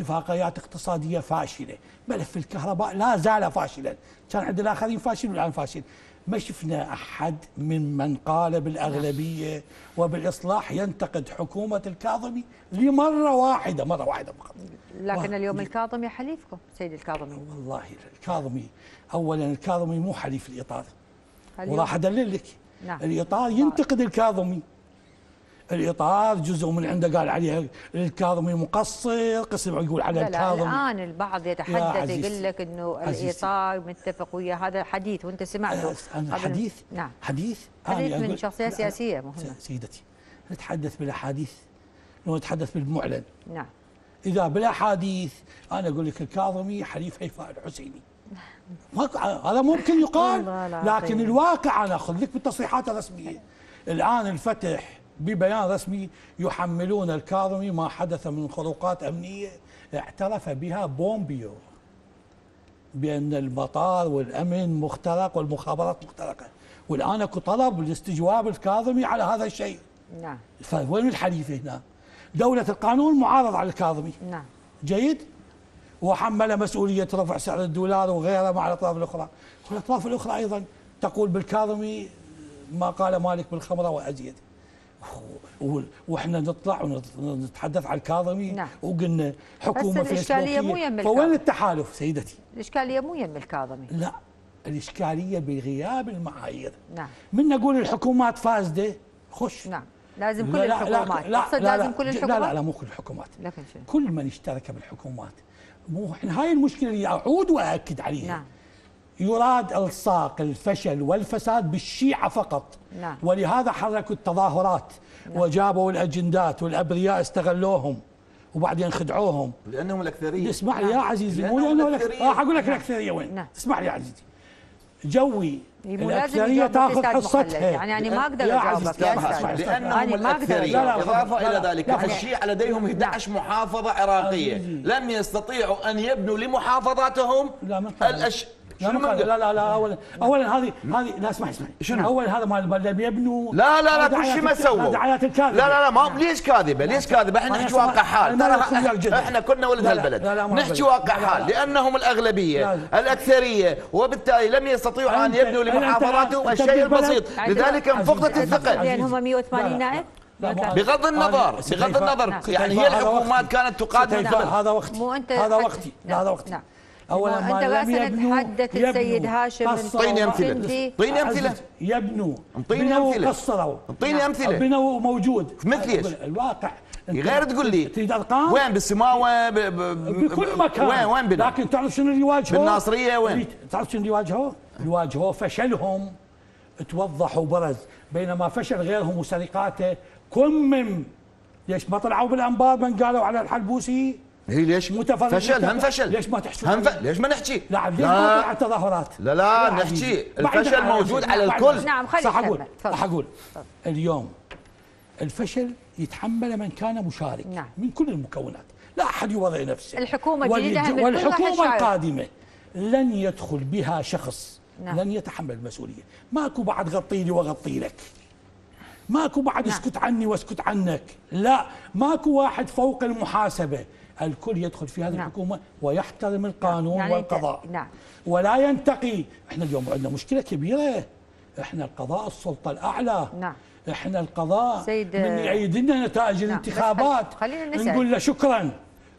اتفاقيات اقتصادية فاشلة. ملف الكهرباء لا زال فاشلا. كان عند الآخرين فاشل والآن فاشل. ما شفنا أحد ممن قال بالأغلبية وبالإصلاح ينتقد حكومة الكاظمي لمرة واحدة مرة واحدة فقط. لكن اليوم الكاظمي حليفكم سيد الكاظمي. والله الكاظمي أولا الكاظمي مو حليف الإطار. وراح أدلل لك. نعم. الإطار ينتقد الكاظمي. الإطار جزء من عنده قال عليه الكاظمي مقصر قسم يقول على الكاظمي الآن البعض يتحدث. يقول لك إنه. الإطار متفق ويا هذا حديث وأنت سمعته أنا حديث نعم حديث حديث من أقول- شخصية لا، لا، سياسية مهمة. س- سيدتي نتحدث بالأحاديث نتحدث بالمعلن نعم إذا بالأحاديث أنا أقول لك الكاظمي حليف هيفاء الحسيني هذا ممكن يقال. لكن الواقع أنا أخذ لك بالتصريحات الرسمية الآن الفتح ببيان رسمي يحملون الكاظمي ما حدث من خروقات أمنية اعترف بها بومبيو بأن المطار والأمن مخترق والمخابرات مخترقة. والآن أكو طلب لاستجواب الكاظمي على هذا الشيء. نعم. فوين الحليفه هنا؟ دولة القانون معارض على الكاظمي. نعم. جيد؟ وحمل مسؤولية رفع سعر الدولار وغيره مع الأطراف الأخرى. والأطراف الأخرى أيضا تقول بالكاظمي ما قال مالك بالخمرة وأزيد. و- وإحنا نطلع ونتحدث عن الكاظمي نعم. وقلنا حكومة بس الإشكالية مو. يم فوين. التحالف سيدتي؟ الإشكالية مو يم الكاظمي. لا الإشكالية بغياب المعايير. نعم. من نقول الحكومات فاسدة؟ خش. نعم. لازم كل لا- لا- الحكومات. لا تقصد لا لازم لا كل لا الحكومات؟ لا لا مو كل الحكومات. لكن شنو كل من اشترك بالحكومات. مو إحنا هاي المشكلة اللي أعود واكد عليها. نعم. يراد ألصاق الفشل والفساد بالشيعة فقط نعم. ولهذا حركوا التظاهرات وجابوا الأجندات والأبرياء استغلوهم وبعدين خدعوهم لأنهم الأكثرية اسمع لي يا عزيزي مو لأنهم لك الأكثرية. راح أقول لك الأكثرية وين نعم. اسمع لي يا عزيزي جوي الأكثرية يجاوبك تاخذ. حصتها يعني أنا ما أقدر يا أجاوبك عزيزي، يا أستاذ. أقدر الأكثرية لا، لا، إضافة لا، إلى لا، ذلك لا، الشيعه لديهم 11 محافظة عراقية عزيزي. لم يستطيعوا أن يبنوا لمحافظاتهم لا، من قبل. الأش... لا لا لا لا اولا اولا هذه هذه لا اسمع اسمع شنو؟ اولا هذا مال مال لم يبنوا لا لا لا كل شيء ما سووا دعايات الكاذبه لا لا لا ما ليش كاذبه ليش كاذبه إحنا نحكي واقع حال ترى. إحنا كنا ولد لا لا، هالبلد لا لا، مو نحكي. واقع لا لا، حال لا. لانهم الاغلبيه لا. الاكثريه وبالتالي لم يستطيعوا ان يبنوا لمحافظاتهم الشيء البسيط لذلك انفقدت الثقه. لأن هم 180 لا، لا. نائب بغض النظر بغض النظر نعم. يعني هي الحكومات. كانت البلد هذا وقتي هذا وقتي نعم، هذا وقتي نعم. اولا ما أنت لم يبنوا تحدث. السيد هاشم. أنت- أعطيني أمثلة. عزيزي، يبنوا أعطيني بنوا أمثلة. قصروا اعطيني أمثلة بنوا موجود مثل إيش؟ الواقع غير تقول لي تريد ارقام وين بالسماوه ب... ب... بكل مكان وين وين بنا لكن تعرف شنو اللي يواجهوه؟ بالناصرية وين؟ تعرف شنو اللي يواجهوه؟ يواجهوه فشلهم توضح وبرز بينما فشل غيرهم وسرقاته كمم ليش ما طلعوا بالأنبار من قالوا على الحلبوسي ليش متفرج فشل هم فشل ليش ما تحسون هم ف... ليش ما نحكي لا ليش ما لا التظاهرات لا لا نحكي. الفشل موجود. على. الكل نعم، خلي صح أقول. راح أقول اليوم الفشل يتحمله من كان مشارك نعم. من كل المكونات لا أحد يوضع نفسه الكل راح والحكومة. القادمة لن يدخل بها شخص نعم. لن يتحمل المسؤولية ماكو بعد غطي لي واغطي لك ماكو بعد نعم. اسكت عني واسكت عنك لا ماكو واحد فوق المحاسبة الكل يدخل في هذه نعم. الحكومة ويحترم القانون يعني أنت- والقضاء. نعم. ولا ينتقي. إحنا اليوم عندنا مشكلة كبيرة. إحنا القضاء السلطة الأعلى. نعم. إحنا القضاء سيد- من يعيد لنا نتائج نعم، الانتخابات. خل- خلينا نسأل. نقول له شكرا.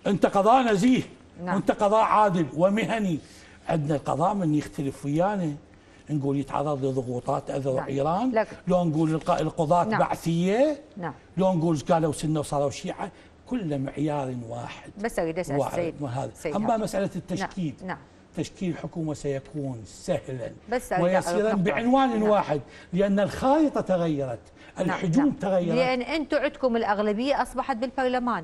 انت قضاء نزيه. نعم. وانت قضاء عادل ومهني. عندنا القضاء من يختلف ويانا. نقول يتعرض لضغوطات اذرع نعم. ايران لكن- لو نقول الق- القضاة نعم. بعثية. نعم. لو نقول قالوا سنة وصاروا شيعة. كل معيار واحد بس أريد أسأل السيد وهذا سيد أما. مسألة التشكيل نعم, نعم. تشكيل الحكومة سيكون سهلا بس ويسيرا. بعنوان نعم. واحد لأن الخارطة تغيرت الحجوم نعم. تغيرت لأن أنتم عندكم الأغلبية أصبحت بالبرلمان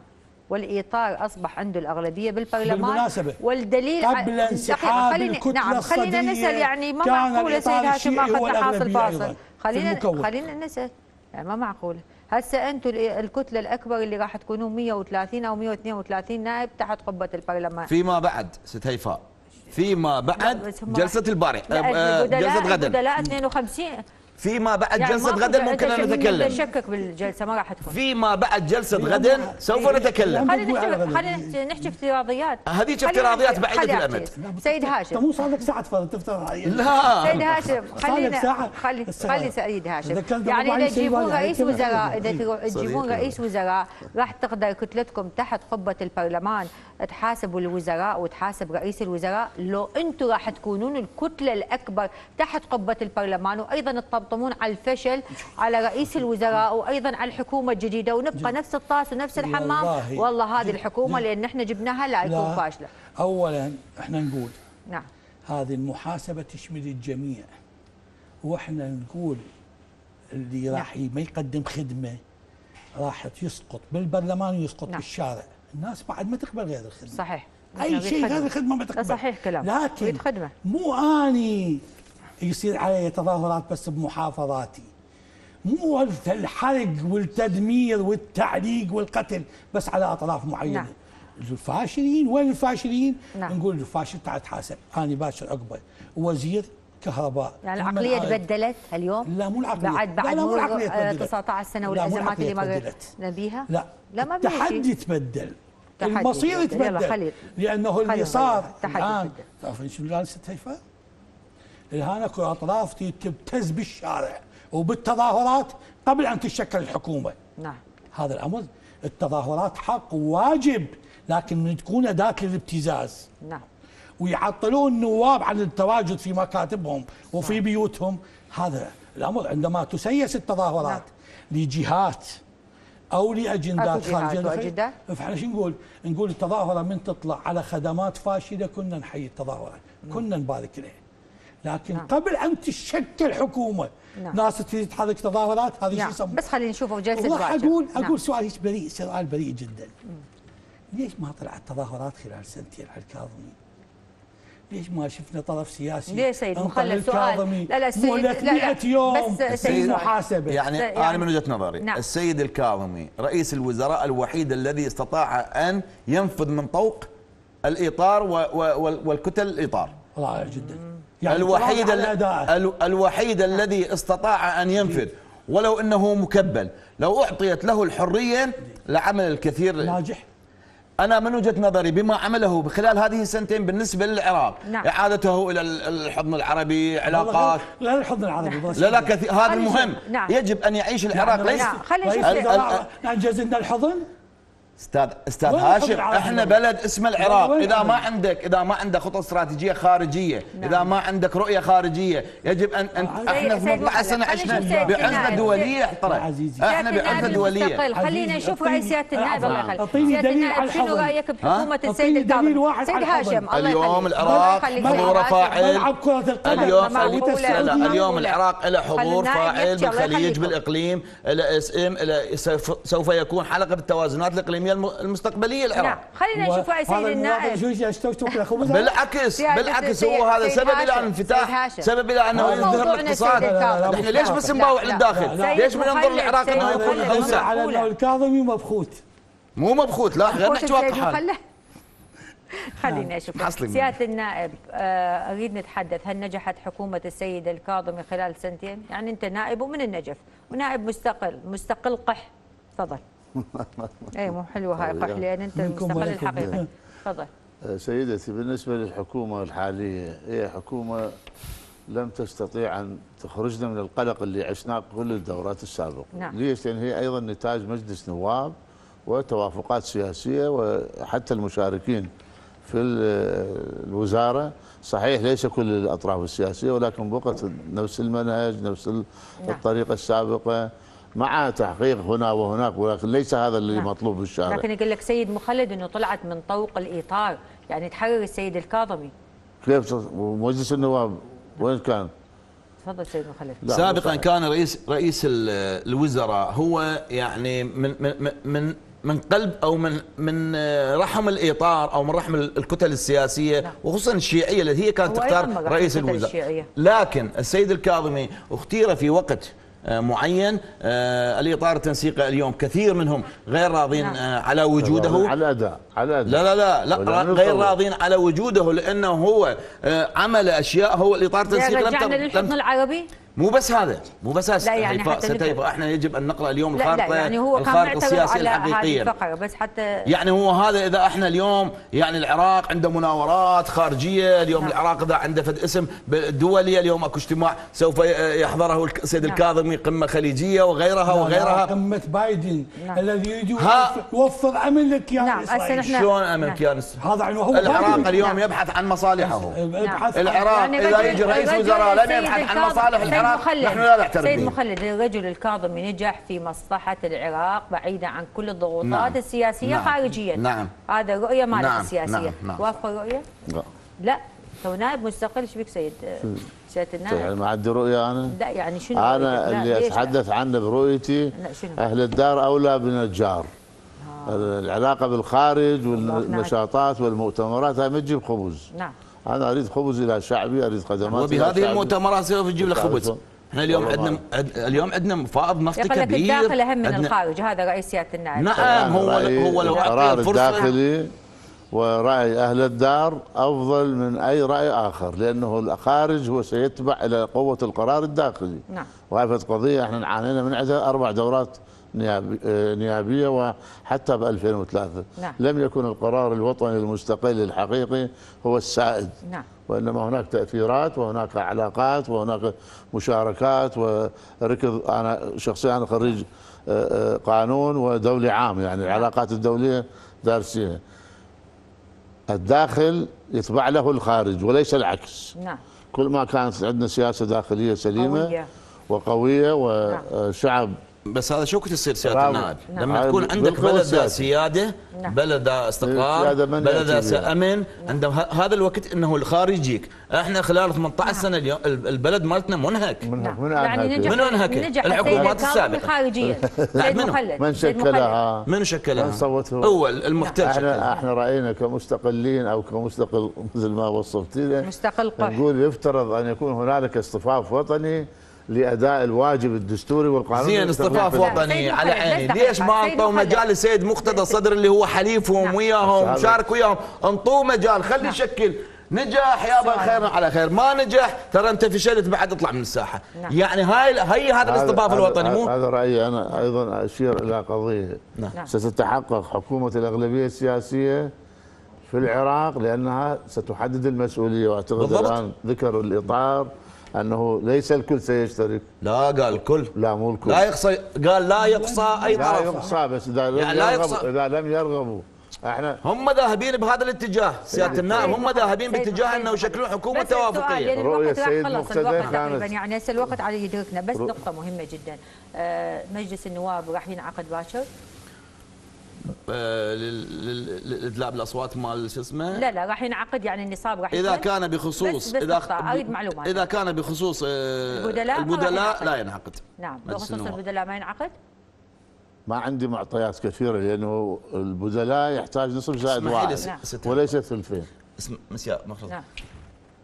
والإطار أصبح عنده الأغلبية بالبرلمان بالمناسبة، والدليل قبل انسحاب الكتلة نعم خلينا الصدرية نسأل يعني ما معقولة سيد هاشم ما اخذنا حاصل الأغلبية فاصل خلينا. خلينا نسأل يعني ما معقولة هسه أنتم الكتلة الأكبر اللي راح تكونوا 130 أو 132 نائب تحت قبة البرلمان. فيما بعد ست هيفاء فيما بعد جلسة البارح آه، جلسة غدا. البدلاء 52 فيما بعد يعني جلسة ماكو غدا ممكن ان تشك- نتكلم تشكك بالجلسة ما راح تكون فيما بعد جلسة غدا سوف إيه، نتكلم. خلينا نحكي افتراضيات. هذيك افتراضيات بعيدة الأمد. سيد انت هاشم. مو صار لك ساعة تفضل تفتر علي. لا. سيد هاشم خلينا ساعة. خلي. خلي سيد هاشم. يعني إذا تجيبون رئيس وزراء ترو- تجيبون. رئيس وزراء راح تقدر كتلتكم تحت قبه البرلمان تحاسبوا الوزراء وتحاسب رئيس الوزراء. لو أنتم راح تكونون الكتلة الأكبر تحت قبه البرلمان. وأيضا تطبطمون على الفشل على رئيس الوزراء وأيضا على الحكومة الجديدة ونبقى نفس الطاس ونفس الحمام. والله والله هذه الحكومة. لأن إحنا جبناها لا يكون فاشلة. اولا إحنا نقول نعم. هذه المحاسبة تشمل الجميع وإحنا نقول اللي راح ي- ما يقدم خدمة راح يسقط بالبرلمان ويسقط نعم. بالشارع. الناس بعد ما تقبل غير الخدمة. صحيح. أي نريد شيء غير خدمة. الخدمة ما تقبل. صحيح كلام. لكن. مو أني يصير علي تظاهرات بس بمحافظاتي مو الحرق والتدمير والتعليق والقتل بس على أطراف معينة نعم. الفاشلين وين الفاشلين؟ نعم. نقول الفاشل تعال تحاسب أنا باشر عقبه وزير كهرباء يعني العقلية. تبدلت اليوم لا مو العقلية بعد بعد لا لا مو العقلية آه، تبدلت 19 سنه والازمات اللي مرت تبدلت. بيها لا لا ما التحدي. تبدل المصير خلي- لأنه اللي. صار الآن. تعرفين شنو قال ست هيفاء؟ الان اكو أطراف تبتز بالشارع. وبالتظاهرات قبل أن تشكل الحكومة. نعم. هذا الأمر. التظاهرات حق وواجب لكن من تكون أداة للابتزاز. نعم. ويعطلون النواب عن التواجد في مكاتبهم وفي بيوتهم. هذا الأمر عندما تسيس التظاهرات لجهات أو لأجندات خارجية؟ فاحنا شو نقول؟ نقول التظاهرة من تطلع على خدمات فاشلة كنا نحيي التظاهرة، كنا نبارك لها. لكن نعم. قبل أن تشكل حكومة نعم. ناس تريد تحرك تظاهرات هذه شو نعم يسمى؟ بس خلينا نشوفه في جلسة وراح باكر. أقول نعم. أقول سؤال هيك بريء سؤال بريء جدا ليش ما طلعت تظاهرات خلال سنتين على الكاظمي؟ ليش ما شفنا طرف سياسي ليه سيد مخلف سؤال؟ الكاظمي لا لا مو لا، لا. 300 يوم بس سيد. محاسبة يعني, يعني- أنا من وجهة نظري نعم. السيد الكاظمي رئيس الوزراء الوحيد الذي استطاع أن ينفذ من طوق الإطار و و وال- والكتل الإطار رائع جدا يعني الوحيد الوحيد الذي استطاع أن ينفذ. ولو إنه مكبل. لو أعطيت له الحرية لعمل الكثير. ناجح. أنا من وجهة نظري بما عمله خلال هذه السنتين بالنسبة للعراق نعم. إعادته إلى ال- الحضن العربي علاقات. لا الحضن العربي لا لا كثير هذا المهم. نعم. يجب أن يعيش العراق. ليس نعم. خلينا نشوف لنا الحضن. أستاذ أستاذ هاشم؟ إحنا بلد اسمه العراق إذا؟ ما عندك إذا ما عندك خطط استراتيجية خارجية نعم. إذا ما عندك رؤية خارجية يجب ان, أن إحنا سيد 18 سنه عشنا النائب. دولية عزيزي. إحنا بعزلة دولية خلينا نشوف رأي أعطيني- سيادة النائب الله يخليك دليل سيادة على النائب شنو. رأيك بحكومة السيد واحد سيد. هاشم اليوم. العراق الله يخليك حضور سيد هاشم. فاعل. اليوم اليوم. العراق له حضور فاعل بالخليج. بالإقليم له اسم له سوف- سوف يكون حلقه بالتوازنات الاقليميه الم- المستقبلية نعم العراق خلينا نشوف رأي سيد النائب بالعكس بالعكس السيد- هو هذا سبب إلى الانفتاح هاشم. سبب إلى أنه يزدهر الاقتصاد. نحن ليش بس لا، نباوع لا، للداخل لا. ليش بننظر مخلد، للعراق إنه يكون. اوسع على. أنه الكاظمي مبخوت مو مبخوت لا غير نحكي واقع نشوف محصلين سيادة النائب آه، أريد نتحدث هل نجحت حكومة السيد الكاظمي خلال سنتين؟ يعني أنت نائب ومن النجف ونائب مستقل مستقل قح تفضل اي مو حلوة هاي قح لأن أنت منكم المستقل. الحقيقي تفضل سيدتي بالنسبة للحكومة الحالية هي حكومة لم تستطيع أن تخرجنا من القلق اللي عشناه كل الدورات السابقة نعم. ليش؟ لأن هي أيضا نتاج مجلس نواب وتوافقات سياسية وحتى المشاركين في ال- الوزارة صحيح ليس كل الأطراف السياسية ولكن بقت نفس المنهج نفس نعم. مع تحقيق هنا وهناك ولكن ليس هذا اللي نعم. مطلوب بالشارع لكن يقول لك سيد مخلد إنه طلعت من طوق الاطار يعني تحرر السيد الكاظمي كيف ومجلس النواب وين كان؟ تفضل سيد مخلد سابقا. كان رئيس رئيس ال- الوزراء هو يعني من من من من قلب أو من من رحم الاطار أو من رحم الكتل السياسية نعم. وخصوصا الشيعية التي هي كانت تختار رئيس الوزراء الشيعية. لكن السيد الكاظمي اختير في وقت معين آه، الإطار التنسيقي اليوم كثير منهم غير راضين نعم. آه، على وجوده على الاداء على الاداء لا لا لا لا. غير راضين على وجوده لأنه هو آه، عمل أشياء هو الإطار التنسيقي لم رجعنا للحضن العربي مو بس هذا مو بس هذا لا يعني حتى ستيفاء، نفهم. إحنا يجب أن نقرأ اليوم لا الخارطه لا يعني هو كان الخارطة السياسية على هذه الحقيقية الفقرة بس حتى يعني هو هذا إذا إحنا اليوم يعني العراق عنده مناورات خارجية اليوم نعم. العراق إذا عنده فد اسم دولي اليوم أكو اجتماع سوف يحضره السيد نعم. الكاظمي قمة خليجية وغيرها وغيرها قمة بايدن نعم. الذي يريد ها. يوفر أمن للكيان نعم،. نحن- شلون أمن نعم. كيان هذا عنه هو العراق. اليوم نعم. يبحث عن مصالحه عن- العراق يعني إذا يجي رئيس وزراء لم يبحث عن مصالح العراق مخلد. نحن لا نعترف سيد مخلد الرجل الكاظمي نجح في مصلحة العراق بعيدا عن كل الضغوطات نعم. السياسية نعم. خارجيا نعم. هذا الرؤية مالت نعم. السياسية نعم. نعم. وافقة الرؤية؟ لا. لا تو نائب مستقل إيش بك سيد يعني النائب؟ ما عندي رؤية أنا لا يعني شنو أنا اللي؟ أتحدث عنه برؤيتي لا، شنو؟ أهل الدار أولى من الجار العلاقة بالخارج والنشاطات والمؤتمرات هاي ما تجيب خبز نعم أنا أريد خبز إلى شعبي أريد خدمات وبهذه. المؤتمرات سوف تجيب لك خبز؟ إحنا اليوم عندنا اليوم عندنا فائض نفطي يقول لك كبير الداخل أهم من الخارج هذا رئيس سيادة النائب نعم هو هو لو القرار الفرصه الداخلي ورأي أهل الدار أفضل من أي رأي آخر لأنه الخارج هو سيتبع إلى قوة القرار الداخلي نعم. وهذه قضيه إحنا عانينا من عندها أربع دورات آه، نيابية وحتى ب 2003 نعم. لم يكن القرار الوطني المستقل الحقيقي هو السائد. نعم. وإنما هناك تأثيرات وهناك علاقات وهناك مشاركات وركض أنا شخصيا أنا خريج آه، آه، قانون ودولي عام يعني العلاقات الدولية دارسيها الداخل يتبع له الخارج وليس العكس. نعم. كل ما كانت عندنا سياسة داخلية سليمة قوية. وقوية وشعب بس هذا شو كنت تصير سيادة. النائب نعم. لما تكون عندك بلد. سيادة نعم. بلد استقرار بلد. أمن عندما ه- هذا الوقت إنه الخارج يجيك إحنا خلال 18 سنة اليوم ال- البلد مالتنا منهك من نعم. يعني؟ نجح الحكومات سيد منو؟ مخلد من. شكلها من شكلها من صوته؟ هو المحتل إحنا إحنا رأينا كمستقلين أو كمستقل مثل ما وصفتي له مستقل نقول يفترض أن يكون هنالك اصطفاف وطني لأداء الواجب الدستوري والقانوني زين اصطفاف وطني على عيني ليش ما انطوا. مجال السيد مقتدى الصدر اللي هو حليفهم نعم. وياهم شارك وياهم انطوه مجال خلي نعم. يشكل نجح يابا سؤال. خير على خير ما نجح ترى أنت فشلت بعد اطلع من الساحة نعم. يعني هاي هي هذا الاصطفاف الوطني مو هذا رأيي أنا أيضا أشير إلى قضية نعم. نعم. ستتحقق حكومة الأغلبية السياسية في العراق لأنها ستحدد المسؤولية وأعتقد. الآن ذكر الإطار أنه ليس الكل سيشترك. لا قال الكل. لا مو الكل. لا يقصى قال لا يقصى أي لا طرف. يقصى بس إذا لم يعني لا يرغبوا. إذا لم يرغبوا. إحنا هم ذاهبين بهذا الاتجاه سيادة النائب. هم ذاهبين باتجاه. أنه يشكلون حكومة توافقية. يعني راح السيد مقتدى تقريبا يعني هسه الوقت على يدركنا بس رو- نقطة مهمة جدا. آه، مجلس النواب راح ينعقد باكر؟ آه، لل- لل- للإدلاء بالأصوات مال شو اسمه لا لا راح ينعقد يعني النصاب راح إذا؟ كان بخصوص بس بس إذا أريد معلومات إذا كان بخصوص آه، البدلاء البدلاء ينعقد. لا ينعقد نعم بخصوص. البدلاء ما ينعقد؟ ما عندي معطيات كثيرة لأنه البدلاء يحتاج نصف زائد واحد نعم. وليس ثلثين اسم مسيا مفروض نعم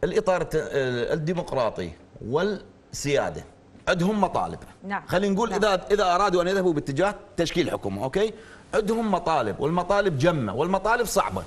الإطار الديمقراطي والسيادة عندهم مطالب. نعم. خلينا نقول نعم. اذا إذا أرادوا أن يذهبوا باتجاه تشكيل حكومه أوكي؟ عندهم مطالب والمطالب جمة والمطالب صعبة.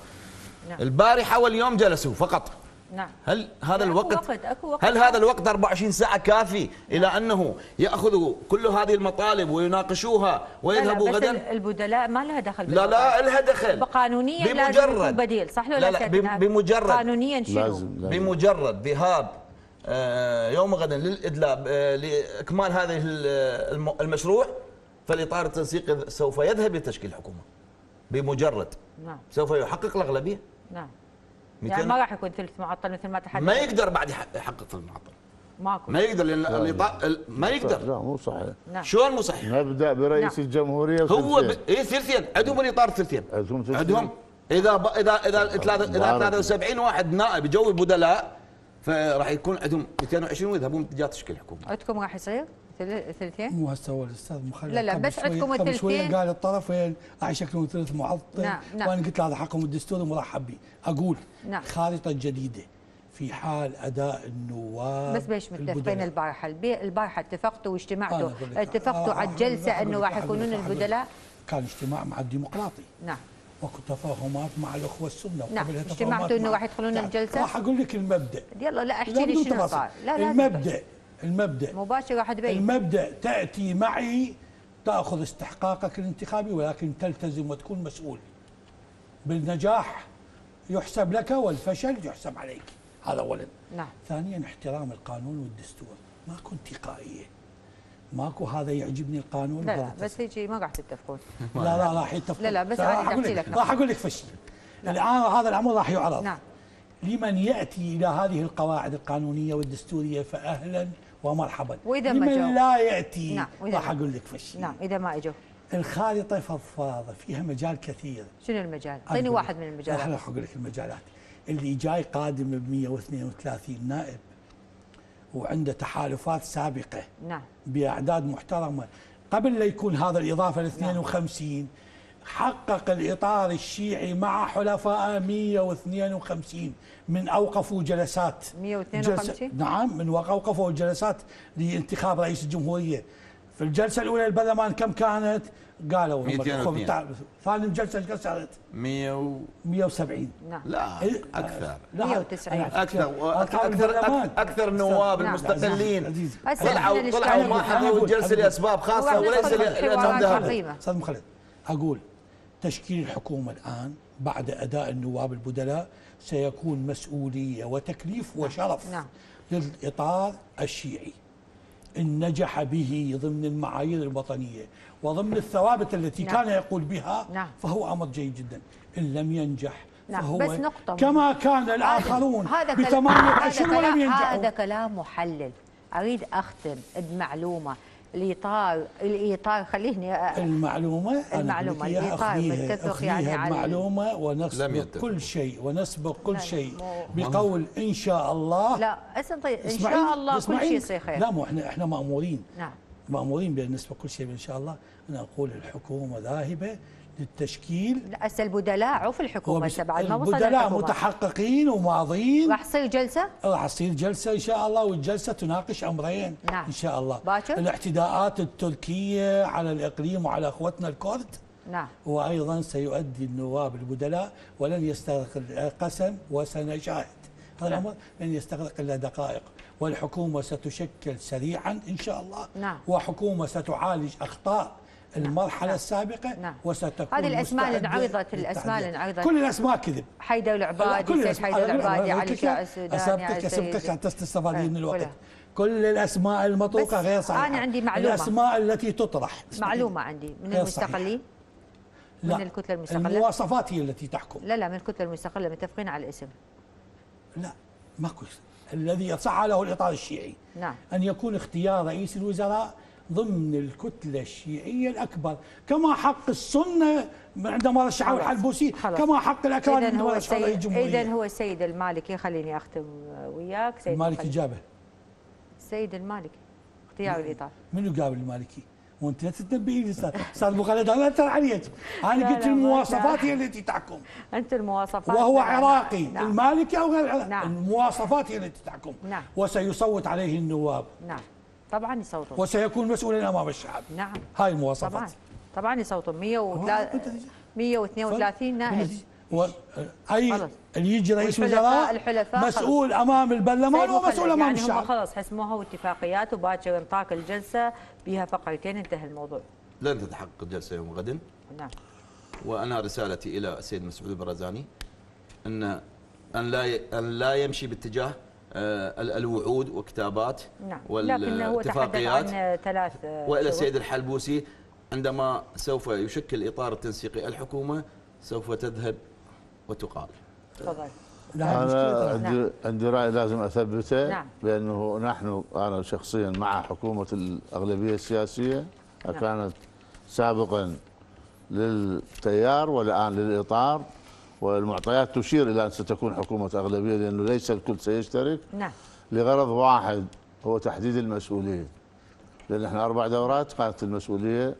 نعم. البارحة واليوم جلسوا فقط. نعم. هل هذا أكو الوقت وقت، أكو وقت. هل هذا الوقت 24 ساعة كافي إلى أنه يأخذوا كل هذه المطالب ويناقشوها لا لا ويذهبوا بس غدا؟ ال- البدلاء ما لها دخل لا لا لها دخل. قانونيا لازم يكون بديل صح لا لا بمجرد. قانونيا شنو؟ لازم لازم. بمجرد ذهاب يوم غدا للادلاء آه، لإكمال هذه ال- الم- المشروع فالإطار التنسيقي سوف يذهب لتشكيل حكومة بمجرد نعم. سوف يحقق الأغلبية. نعم. 200 يعني ما راح يكون ثلث معطل مثل ما تحدث. ما يقدر بعد يح- يحقق في المعطل ماكو. ما يقدر لأن الاطار ال- ما يقدر. لا مو صحيح. نعم. شلون مو صحيح؟ نبدأ برئيس نعم. الجمهورية هو ب... اي ثلثين. عندهم الإطار ثلثين. عندهم ثلثين. عندهم. إذا ب... اذا إذا ثلاثة- إذا بارك 73 واحد نائب جو البدلاء فراح يكون عندهم 220 ويذهبون باتجاه تشكيل حكومه عندكم راح يصير ثل- ثلثين؟ مو هسه هو الأستاذ مخلد لا لا، بس عندكم قبل الثلثين. شوية قال الطرفين راح يشكلون ثلث معطل نعم، نعم. وأنا قلت له هذا حقهم الدستوري مرحب به أقول نعم. خارطة جديدة في حال أداء النواب بس بيش متفقين. البارحة البارحة اتفقتوا واجتمعتوا اتفقتوا على آه، الجلسة إنه راح يكونون. البدلاء كان اجتماع مع الديمقراطي نعم واكو تفاهمات مع الأخوة السنة نعم، اجتمعتوا مع- راح يدخلون نعم. الجلسة؟ راح أقول لك المبدأ. يلا لا أحكي لي شنو. صار. لا لا المبدأ المبدأ. مباشر راح تبين المبدأ تأتي معي تأخذ استحقاقك الانتخابي ولكن تلتزم وتكون مسؤول. بالنجاح يحسب لك والفشل يحسب عليك. هذا اولا. نعم. ثانيا احترام القانون والدستور. ماكو انتقائية. ماكو هذا يعجبني القانون لا لا بس هيجي ما راح تتفقون. لا لا راح يتفق لا لا، بس راح أحكي لك. راح أقول لك فشل. الآن هذا الأمر راح يعرض. نعم. لمن يأتي إلى هذه القواعد القانونية والدستورية فاهلا ومرحبا. وإذا ما؟ لمن لا يأتي نعم، راح أقول لك فشل. نعم إذا ما اجوا الخارطة فضفاضة فيها مجال كثير. شنو المجال؟ اعطيني واحد من لا المجالات راح أقول لك المجالات. اللي جاي قادم ب 132 نائب. وعنده تحالفات سابقة نعم. بأعداد محترمة. قبل لا يكون هذا الإضافة ل 52 حقق الإطار الشيعي مع حلفاء 152 من اوقفوا جلسات. 152 جلسة- نعم من أوقفوا جلسات لانتخاب رئيس الجمهورية. في الجلسة الأولى البرلمان كم كانت؟ قالوا هم 202. الأخوة بتاع- ثاني جلسه إيش صارت؟ 100 و... 170 نعم. لا أكثر. 190. أنا أكثر. أكثر. أكثر, أكثر النواب نعم. المستقلين. طلعوا طلعوا ما حضروا الجلسة لأسباب خاصة وليس عظيمة. أستاذ مخلد أقول تشكيل الحكومة الآن بعد أداء النواب البدلاء سيكون مسؤولية وتكليف وشرف نعم. للإطار الشيعي. إن نجح به ضمن المعايير الوطنية. وضمن الثوابت التي نعم. كان يقول بها نعم. فهو أمر جيد جدا. إن لم ينجح نعم، فهو بس نقطة كما كان الآخرون هذا اشهر ولم كلام- ينجحوا. هذا كلام محلل. أريد أختم بمعلومه الاطار الاطار خليني أ- المعلومة المعلومة، الإطار أخذيها- متفق يعني على ال- بمعلومة لم ونسبق. كل شيء ونسبق كل شيء. بقول إن شاء الله. لا اسم طيب إن اسمعيني- شاء الله كل. شيء يصير خير. لا مو إحنا إحنا مأمورين. نعم. مأمورين بأن نسبق كل شيء إن شاء الله. أنا أقول الحكومة ذاهبة للتشكيل. لا هسه البدلاء عوف الحكومة هسه بعد ما وصل البدلاء متحققين وماضين. راح تصير جلسة؟ راح تصير جلسة إن شاء الله والجلسة تناقش أمرين نعم. إن شاء الله. باكر؟ الاعتداءات التركية على الإقليم وعلى أخوتنا الكرد. نعم. وأيضا سيؤدي النواب البدلاء ولن يستغرق القسم وسنشاهد. هذا الأمر لن يستغرق إلا دقائق والحكومة ستشكل سريعا إن شاء الله نعم. وحكومة ستعالج أخطاء المرحلة نعم. السابقة نعم. وستكون هذه الأسماء اللي انعرضت، الأسماء اللي. انعرضت. كل الأسماء كذب حيدر العبادي كل حيدر العبادي علي شاه السوداني أسبقك سيدي. حتى تستفادين من الوقت كلها. كل الأسماء المطروقة بس غير صحيحة أنا عندي معلومة. الأسماء التي تطرح معلومة عندي من. المستقلين لا من الكتلة المستقلة المواصفات هي التي تحكم لا لا من الكتلة المستقلة متفقين على الاسم لا ماكو الذي يصح له الإطار الشيعي. نعم. أن يكون اختيار رئيس الوزراء ضمن الكتلة الشيعية الأكبر. كما حق السنة عندما رشحوا خلاص. الحلبوسي. كما حق الأكراد إذا عندما رشحوا رئيس إذا الجمهورية. هو السيد المالكي. خليني أختم وياك. سيد المالكي. جابه السيد المالكي. اختيار الإطار. منو قابل المالكي؟ وانت لا تتنبئي لي أستاذ خالد أنا ترى عليك أنا قلت المواصفات هي التي تحكم أنت المواصفات وهو. عراقي نعم. المالكي أو غير نعم. المواصفات هي التي تحكم نعم. وسيصوت عليه النواب نعم طبعا يصوتون وسيكون مسؤولا امام الشعب نعم هاي طبعا المواصفات طبعا يصوتون هو 132 نائب و... أي خلص. اللي يجي رئيس وزراء مسؤول أمام البرلمان ومسؤول أمام يعني هم الشعب خلص حسموها واتفاقيات وباكر انطاك الجلسة بها فقرتين انتهى الموضوع. لن تتحقق الجلسة يوم غد. نعم. وأنا رسالتي إلى السيد مسعود البرزاني ان أن لا ي- أن لا يمشي باتجاه آه، ال- الوعود وكتابات نعم. لكنه تحدث والاتفاقيات عن ثلاث وإلى. السيد الحلبوسي عندما سوف يشكل الاطار التنسيقي الحكومة سوف تذهب وتقال تفضل لا أنا. عندي عندي رأي لازم أثبته نعم. بأنه نحن أنا شخصيا مع حكومة الأغلبية السياسية نعم. كانت سابقا للتيار والآن للإطار والمعطيات تشير إلى أن ستكون حكومة أغلبية لأنه ليس الكل سيشترك نعم لغرض واحد هو تحديد المسؤولية لأن إحنا أربع دورات كانت المسؤولية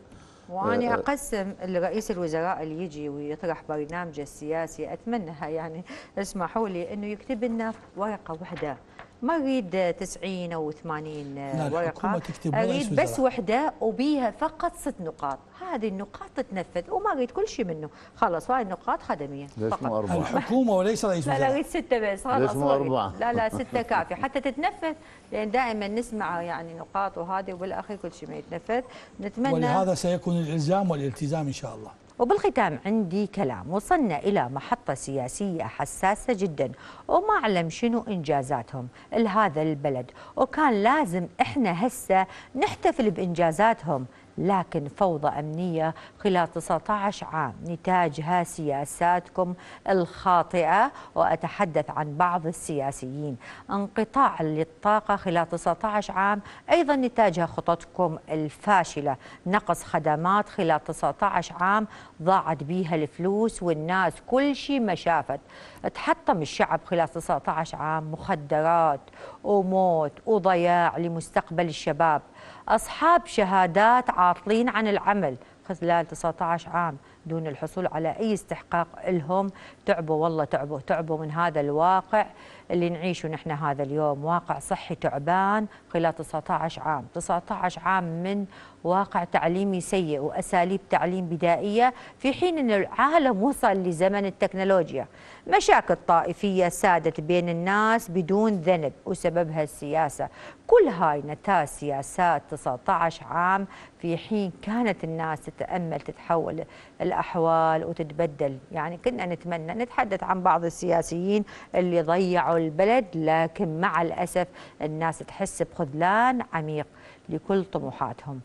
وأنا آه، أقسم رئيس الوزراء اللي يجي ويطرح برنامجه السياسي أتمنى يعني اسمحوا لي أنه يكتب لنا ورقة واحدة. ما أريد 90 أو 80 لا، ورقة الحكومة تكتب رئيس أريد بس. وحدة وبيها فقط ست نقاط هذه النقاط تتنفذ وما أريد كل شيء منه خلاص هاي النقاط خدمية ليش فقط مو أربعة؟ الحكومة وليس رئيس لا لا أريد ستة بس خلاص ليش مو. أربعة؟ لا لا ستة كافية حتى تتنفذ لأن دائما نسمع يعني نقاط وهذه وبالاخير كل شيء ما يتنفذ نتمنى ولهذا سيكون الإلزام والالتزام إن شاء الله وبالختام عندي كلام. وصلنا إلى محطة سياسية حساسة جدا وما أعلم شنو إنجازاتهم لهذا البلد. وكان لازم إحنا هسه نحتفل بإنجازاتهم. لكن فوضى أمنية خلال 19 عام نتاجها سياساتكم الخاطئة وأتحدث عن بعض السياسيين. انقطاع للطاقة خلال 19 عام أيضا نتاجها خططكم الفاشلة. نقص خدمات خلال 19 عام ضاعت بيها الفلوس والناس كل شيء ما شافت. تحطم الشعب خلال 19 عام مخدرات وموت وضياع لمستقبل الشباب. أصحاب شهادات عاطلين عن العمل خلال 19 عام دون الحصول على أي استحقاق لهم. تعبوا والله تعبوا تعبوا من هذا الواقع. اللي نعيشه نحن هذا اليوم. واقع صحي تعبان خلال 19 عام. 19 عام من واقع تعليمي سيء وأساليب تعليم بدائية في حين أن العالم وصل لزمن التكنولوجيا. مشاكل طائفية سادت بين الناس بدون ذنب وسببها السياسة. كل هاي نتاج سياسات 19 عام في حين كانت الناس تتأمل تتحول الأحوال وتتبدل. يعني كنا نتمنى نتحدث عن بعض السياسيين اللي ضيعوا البلد لكن مع الأسف الناس تحس بخذلان عميق لكل طموحاتهم.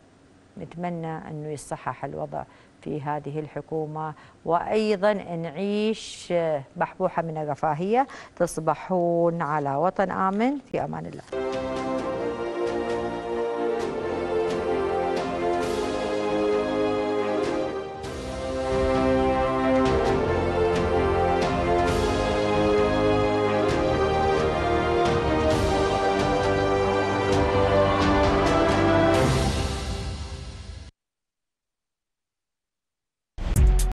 نتمنى أنه يصحح الوضع في هذه الحكومة وأيضا نعيش بحبوحة من الرفاهية. تصبحون على وطن آمن. في أمان الله.